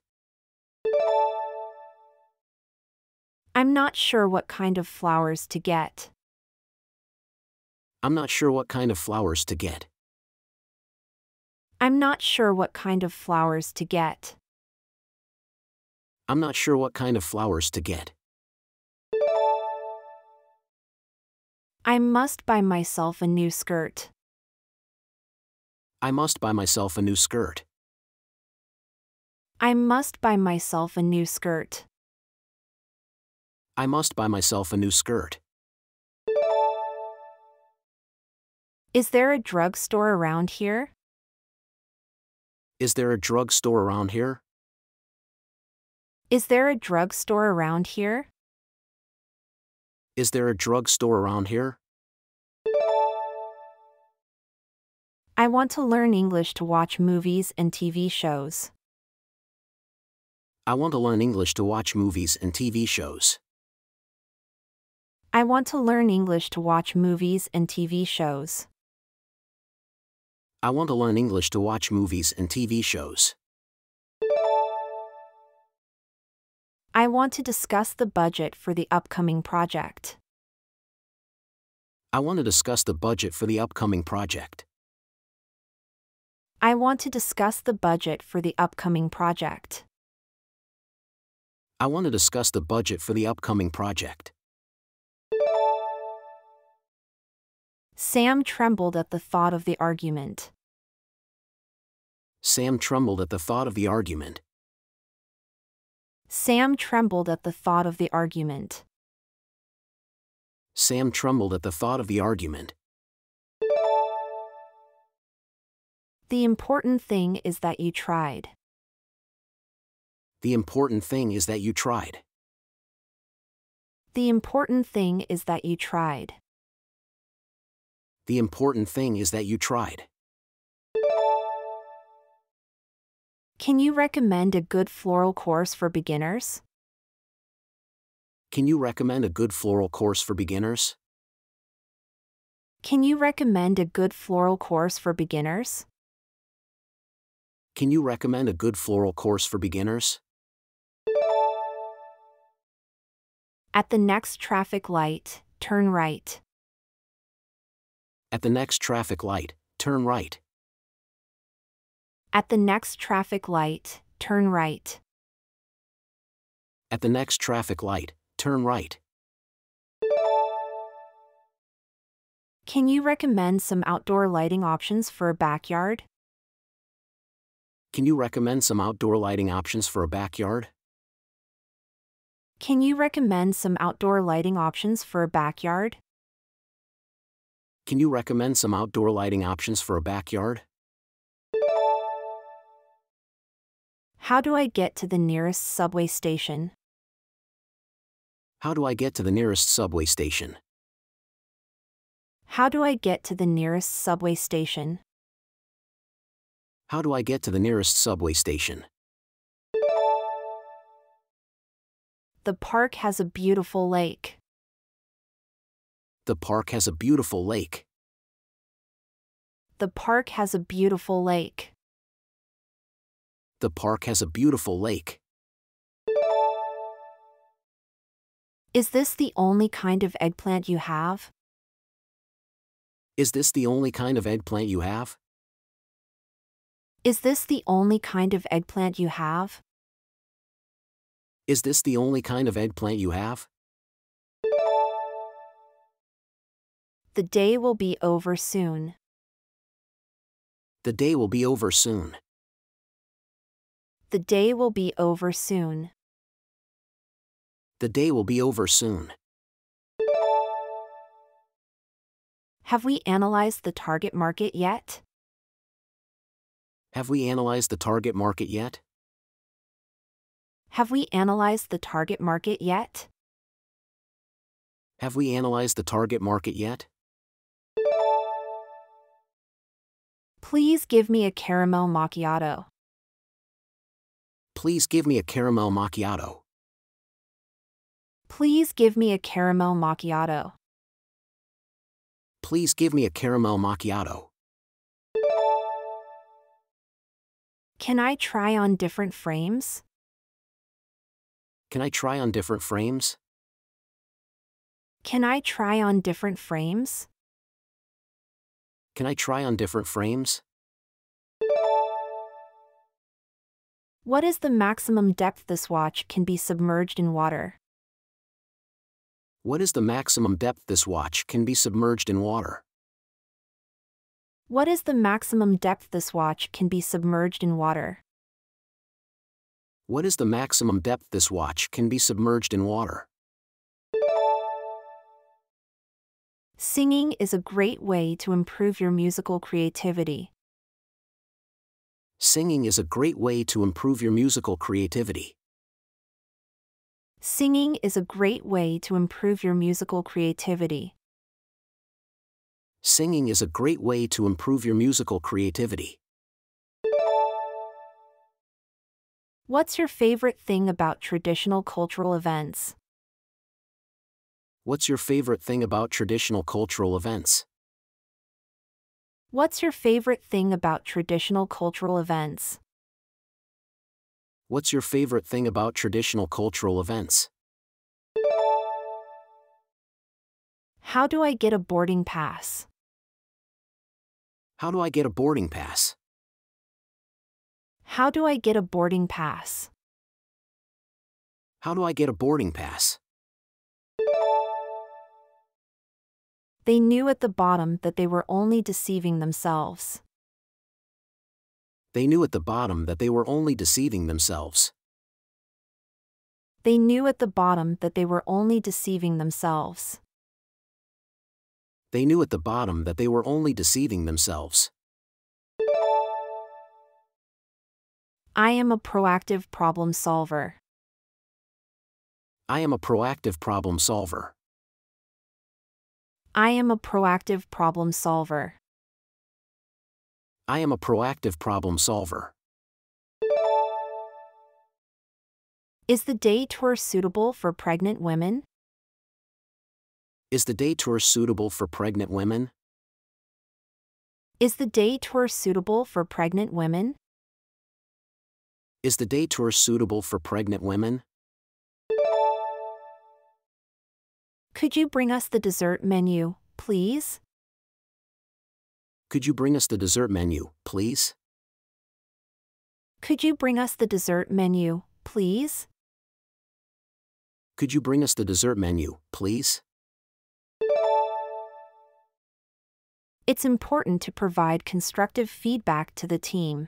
I'm not sure what kind of flowers to get. I'm not sure what kind of flowers to get. I'm not sure what kind of flowers to get. I'm not sure what kind of flowers to get. I must buy myself a new skirt. I must buy myself a new skirt. I must buy myself a new skirt. I must buy myself a new skirt. Is there a drugstore around here? Is there a drugstore around here? Is there a drugstore around here? Is there a drugstore around here? I want to learn English to watch movies and TV shows. I want to learn English to watch movies and TV shows. I want to learn English to watch movies and TV shows. I want to learn English to watch movies and TV shows. I want to discuss the budget for the upcoming project. I want to discuss the budget for the upcoming project. I want to discuss the budget for the upcoming project. I want to discuss the budget for the upcoming project. Sam trembled at the thought of the argument. Sam trembled at the thought of the argument. Sam trembled at the thought of the argument. Sam trembled at the thought of the argument. The important thing is that you tried. The important thing is that you tried. The important thing is that you tried. The important thing is that you tried. Can you recommend a good floral course for beginners? Can you recommend a good floral course for beginners? Can you recommend a good floral course for beginners? Can you recommend a good floral course for beginners? At the next traffic light, turn right. At the next traffic light, turn right. At the next traffic light, turn right. At the next traffic light, turn right. Can you recommend some outdoor lighting options for a backyard? Can you recommend some outdoor lighting options for a backyard? Can you recommend some outdoor lighting options for a backyard? Can you recommend some outdoor lighting options for a backyard? How do I get to the nearest subway station? How do I get to the nearest subway station? How do I get to the nearest subway station? How do I get to the nearest subway station? The park has a beautiful lake. The park has a beautiful lake. The park has a beautiful lake. The park has a beautiful lake. Is this the only kind of eggplant you have? Is this the only kind of eggplant you have? Is this the only kind of eggplant you have? Is this the only kind of eggplant you have? The day will be over soon. The day will be over soon. The day will be over soon. The day will be over soon. Have we analyzed the target market yet? Have we analyzed the target market yet? Have we analyzed the target market yet? Have we analyzed the target market yet? Please give me a caramel macchiato. Please give me a caramel macchiato. Please give me a caramel macchiato. Please give me a caramel macchiato. Can I try on different frames? Can I try on different frames? Can I try on different frames? Can I try on different frames? What is the maximum depth this watch can be submerged in water? What is the maximum depth this watch can be submerged in water? What is the maximum depth this watch can be submerged in water? What is the maximum depth this watch can be submerged in water? Singing is a great way to improve your musical creativity. Singing is a great way to improve your musical creativity. Singing is a great way to improve your musical creativity. Singing is a great way to improve your musical creativity. What's your favorite thing about traditional cultural events? What's your favorite thing about traditional cultural events? What's your favorite thing about traditional cultural events? What's your favorite thing about traditional cultural events? How do I get a boarding pass? How do I get a boarding pass? How do I get a boarding pass? How do I get a boarding pass? They knew at the bottom that they were only deceiving themselves. They knew at the bottom that they were only deceiving themselves. They knew at the bottom that they were only deceiving themselves. They knew at the bottom that they were only deceiving themselves. I am a proactive problem solver. I am a proactive problem solver. I am a proactive problem solver. I am a proactive problem solver. Is the day tour suitable for pregnant women? Is the day tour suitable for pregnant women? Is the day tour suitable for pregnant women? Is the day tour suitable for pregnant women? Could you bring us the dessert menu, please? Could you bring us the dessert menu, please? Could you bring us the dessert menu, please? Could you bring us the dessert menu, please? It's important to provide constructive feedback to the team.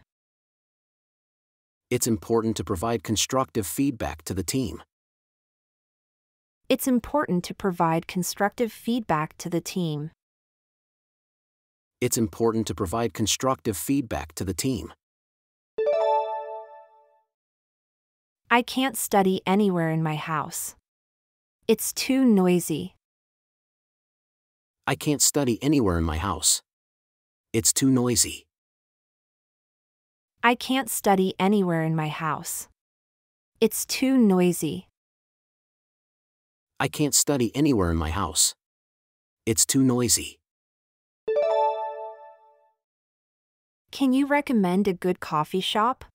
It's important to provide constructive feedback to the team. It's important to provide constructive feedback to the team. It's important to provide constructive feedback to the team. I can't study anywhere in my house. It's too noisy. I can't study anywhere in my house. It's too noisy. I can't study anywhere in my house. It's too noisy. I can't study anywhere in my house. It's too noisy. Can you recommend a good coffee shop?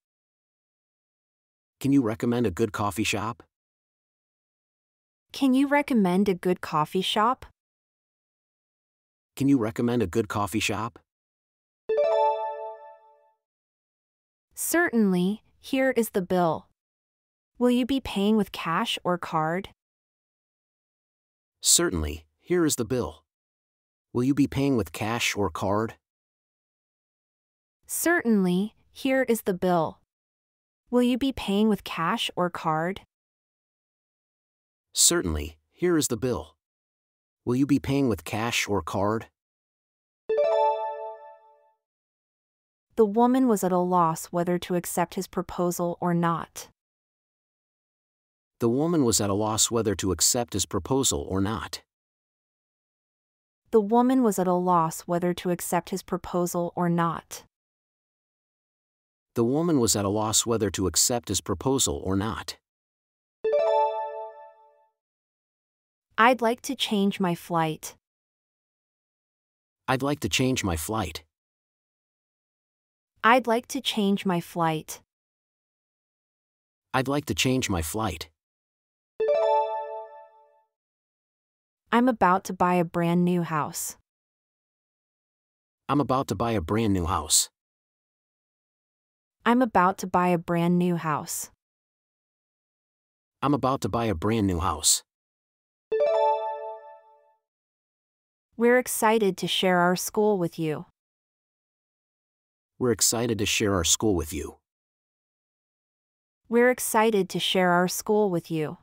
Can you recommend a good coffee shop? Can you recommend a good coffee shop? Can you recommend a good coffee shop? Certainly, here is the bill. Will you be paying with cash or card? Certainly, here is the bill. Will you be paying with cash or card? Certainly, here is the bill. Will you be paying with cash or card? Certainly, here is the bill. Will you be paying with cash or card? The woman was at a loss whether to accept his proposal or not. The woman was at a loss whether to accept his proposal or not. The woman was at a loss whether to accept his proposal or not. The woman was at a loss whether to accept his proposal or not. I'd like to change my flight. I'd like to change my flight. I'd like to change my flight. I'd like to change my flight. I'm about to buy a brand new house. I'm about to buy a brand new house. I'm about to buy a brand new house. I'm about to buy a brand new house. We're excited to share our school with you. We're excited to share our school with you. We're excited to share our school with you.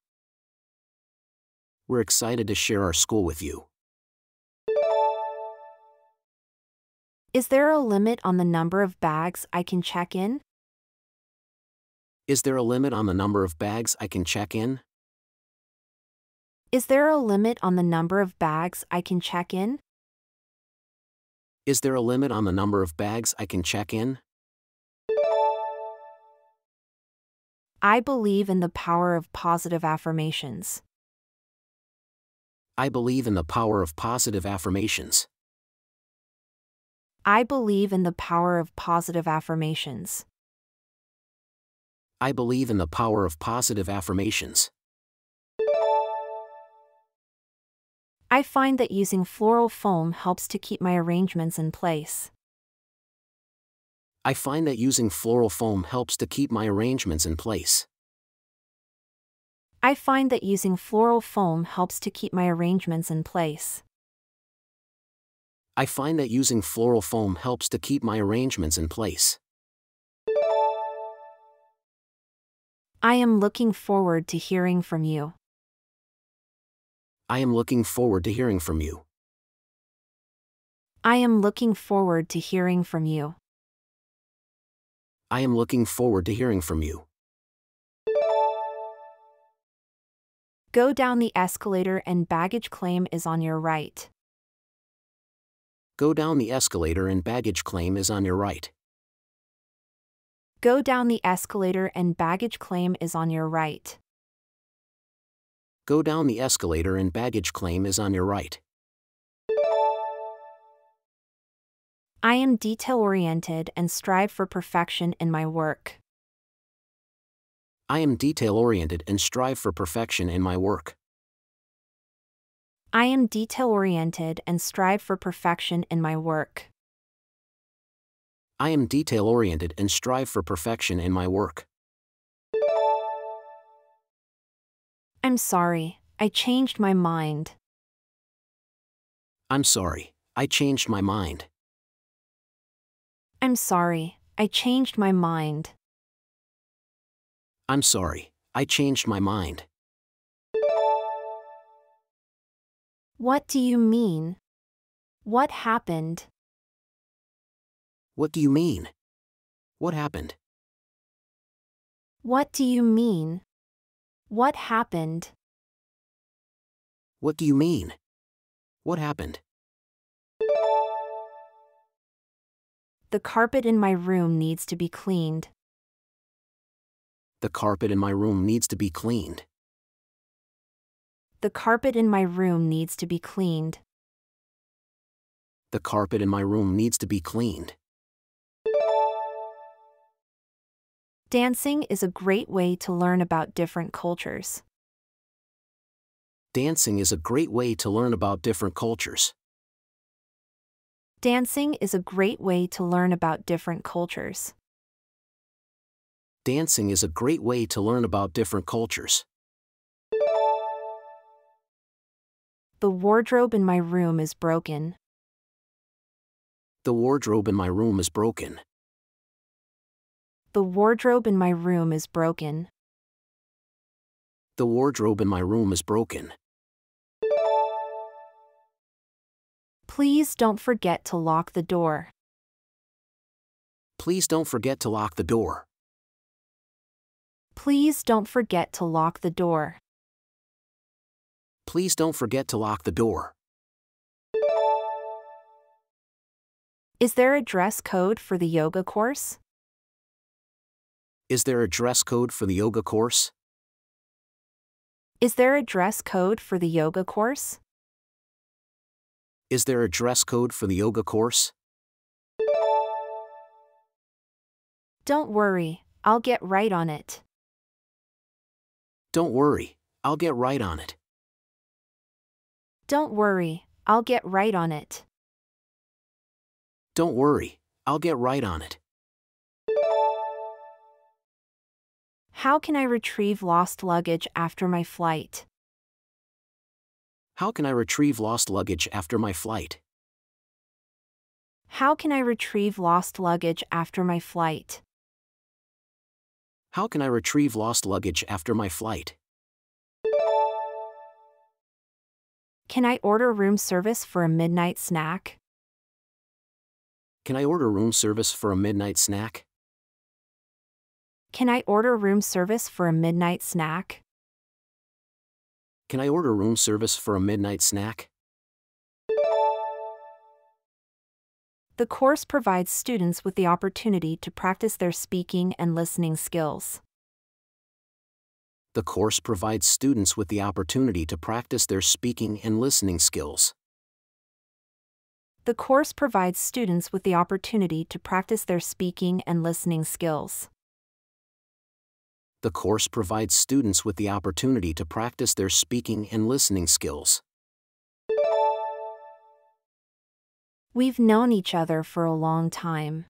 We're excited to share our school with you. Is there a limit on the number of bags I can check in? Is there a limit on the number of bags I can check in? Is there a limit on the number of bags I can check in? Is there a limit on the number of bags I can check in? I believe in the power of positive affirmations. I believe in the power of positive affirmations. I believe in the power of positive affirmations. I believe in the power of positive affirmations. I find that using floral foam helps to keep my arrangements in place. I find that using floral foam helps to keep my arrangements in place. I find that using floral foam helps to keep my arrangements in place. I find that using floral foam helps to keep my arrangements in place. I am looking forward to hearing from you. I am looking forward to hearing from you. I am looking forward to hearing from you. I am looking forward to hearing from you. Go down the escalator and baggage claim is on your right. Go down the escalator and baggage claim is on your right. Go down the escalator and baggage claim is on your right. Go down the escalator and baggage claim is on your right. I am detail oriented and strive for perfection in my work. I am detail oriented and strive for perfection in my work. I am detail oriented and strive for perfection in my work. I am detail oriented and strive for perfection in my work. I'm sorry, I changed my mind. I'm sorry, I changed my mind. I'm sorry, I changed my mind. I'm sorry, I changed my mind. What do you mean? What happened? What do you mean? What happened? What do you mean? What happened? What do you mean? What happened? The carpet in my room needs to be cleaned. The carpet in my room needs to be cleaned. The carpet in my room needs to be cleaned. The carpet in my room needs to be cleaned. Dancing is a great way to learn about different cultures. Dancing is a great way to learn about different cultures. Dancing is a great way to learn about different cultures. Dancing is a great way to learn about different cultures. The wardrobe in my room is broken. The wardrobe in my room is broken. The wardrobe in my room is broken. The wardrobe in my room is broken. Please don't forget to lock the door. Please don't forget to lock the door. Please don't forget to lock the door. Please don't forget to lock the door. Is there a dress code for the yoga course? Is there a dress code for the yoga course? Is there a dress code for the yoga course? Is there a dress code for the yoga course? Don't worry, I'll get right on it. Don't worry, I'll get right on it. Don't worry, I'll get right on it. Don't worry, I'll get right on it. How can I retrieve lost luggage after my flight? How can I retrieve lost luggage after my flight? How can I retrieve lost luggage after my flight? How can I retrieve lost luggage after my flight? Can I order room service for a midnight snack? Can I order room service for a midnight snack? Can I order room service for a midnight snack? Can I order room service for a midnight snack? The course provides students with the opportunity to practice their speaking and listening skills. The course provides students with the opportunity to practice their speaking and listening skills. The course provides students with the opportunity to practice their speaking and listening skills. The course provides students with the opportunity to practice their speaking and listening skills. We've known each other for a long time.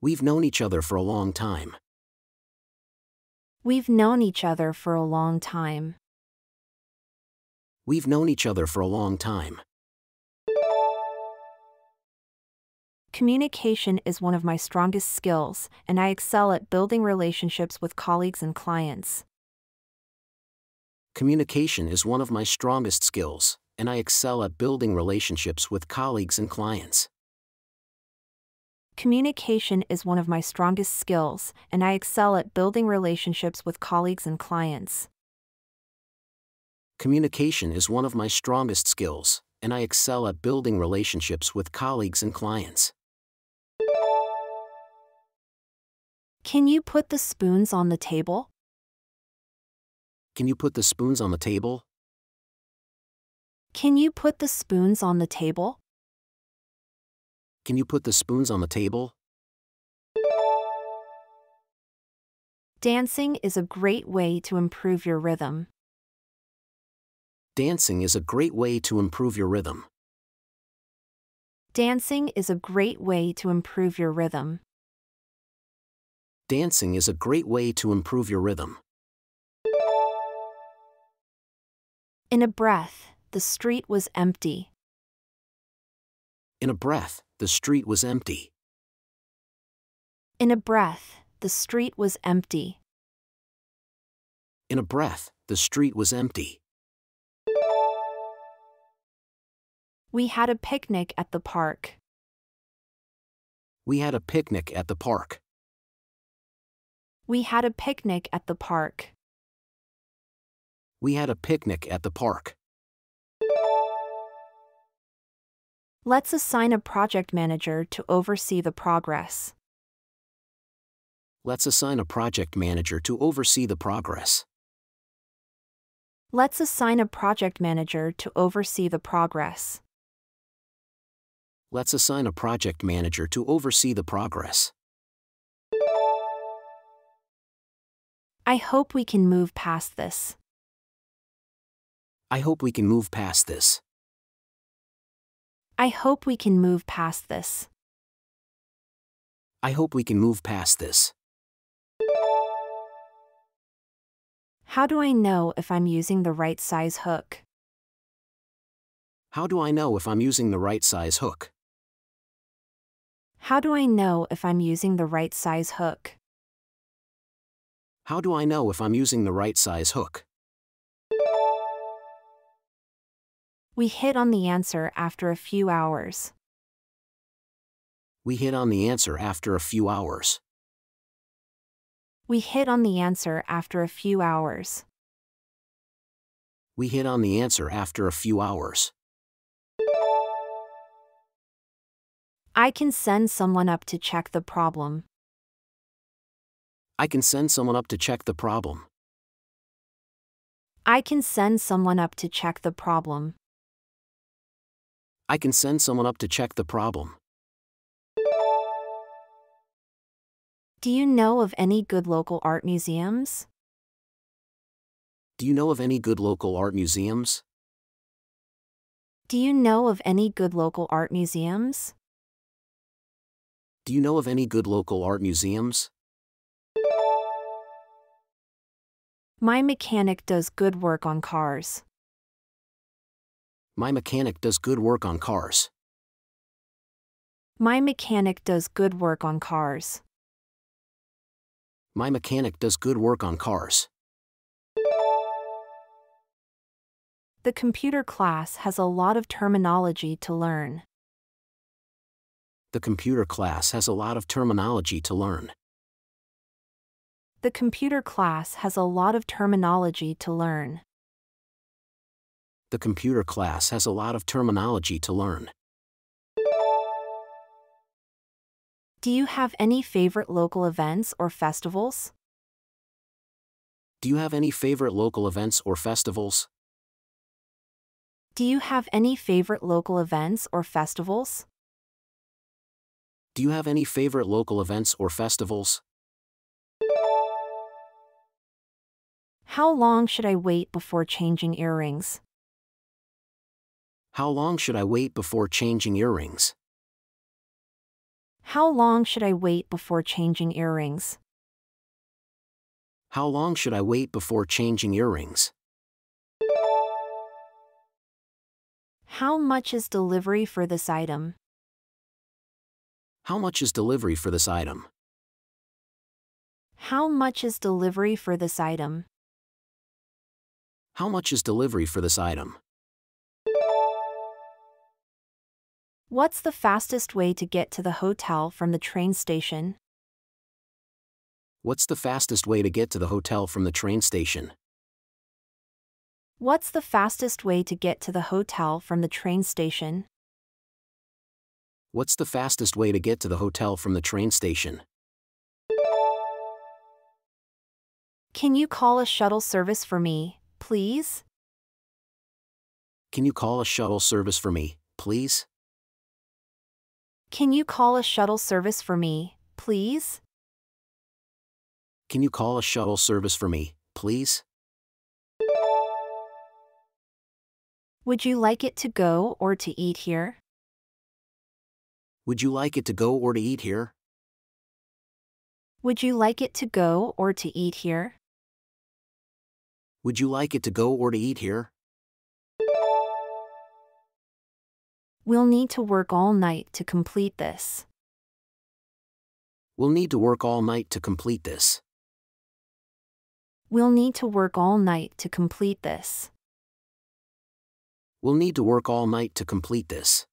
We've known each other for a long time. We've known each other for a long time. We've known each other for a long time. Communication is one of my strongest skills, and I excel at building relationships with colleagues and clients. Communication is one of my strongest skills, and I excel at building relationships with colleagues and clients. Communication is one of my strongest skills, and I excel at building relationships with colleagues and clients. Communication is one of my strongest skills, and I excel at building relationships with colleagues and clients. Can you put the spoons on the table? Can you put the spoons on the table? Can you put the spoons on the table? Can you put the spoons on the table? Dancing is a great way to improve your rhythm. Dancing is a great way to improve your rhythm. Dancing is a great way to improve your rhythm. Dancing is a great way to improve your rhythm. In a breath, the street was empty. In a breath, the street was empty. In a breath, the street was empty. In a breath, the street was empty. We had a picnic at the park. We had a picnic at the park. We had a picnic at the park. We had a picnic at the park. Let's assign a project manager to oversee the progress. Let's assign a project manager to oversee the progress. Let's assign a project manager to oversee the progress. Let's assign a project manager to oversee the progress. I hope we can move past this. I hope we can move past this. I hope we can move past this. I hope we can move past this. How do I know if I'm using the right size hook? How do I know if I'm using the right size hook? How do I know if I'm using the right size hook? How do I know if I'm using the right size hook? We hit on the answer after a few hours. We hit on the answer after a few hours. We hit on the answer after a few hours. We hit on the answer after a few hours. I can send someone up to check the problem. I can send someone up to check the problem. I can send someone up to check the problem. I can send someone up to check the problem. Do you know of any good local art museums? Do you know of any good local art museums? Do you know of any good local art museums? Do you know of any good local art museums? My mechanic does good work on cars. My mechanic does good work on cars. My mechanic does good work on cars. My mechanic does good work on cars. The computer class has a lot of terminology to learn. The computer class has a lot of terminology to learn. The computer class has a lot of terminology to learn. The computer class has a lot of terminology to learn. Do you have any favorite local events or festivals? Do you have any favorite local events or festivals? Do you have any favorite local events or festivals? Do you have any favorite local events or festivals? How long should I wait before changing earrings? How long should I wait before changing earrings? How long should I wait before changing earrings? How long should I wait before changing earrings? How much is delivery for this item? How much is delivery for this item? How much is delivery for this item? How much is delivery for this item? What's the fastest way to get to the hotel from the train station? What's the fastest way to get to the hotel from the train station? What's the fastest way to get to the hotel from the train station? What's the fastest way to get to the hotel from the train station? Can you call a shuttle service for me, please? Can you call a shuttle service for me, please? Can you call a shuttle service for me, please? Can you call a shuttle service for me, please? Would you like it to go or to eat here? Would you like it to go or to eat here? Would you like it to go or to eat here? Would you like it to go or to eat here? We'll need to work all night to complete this. We'll need to work all night to complete this. We'll need to work all night to complete this. We'll need to work all night to complete this.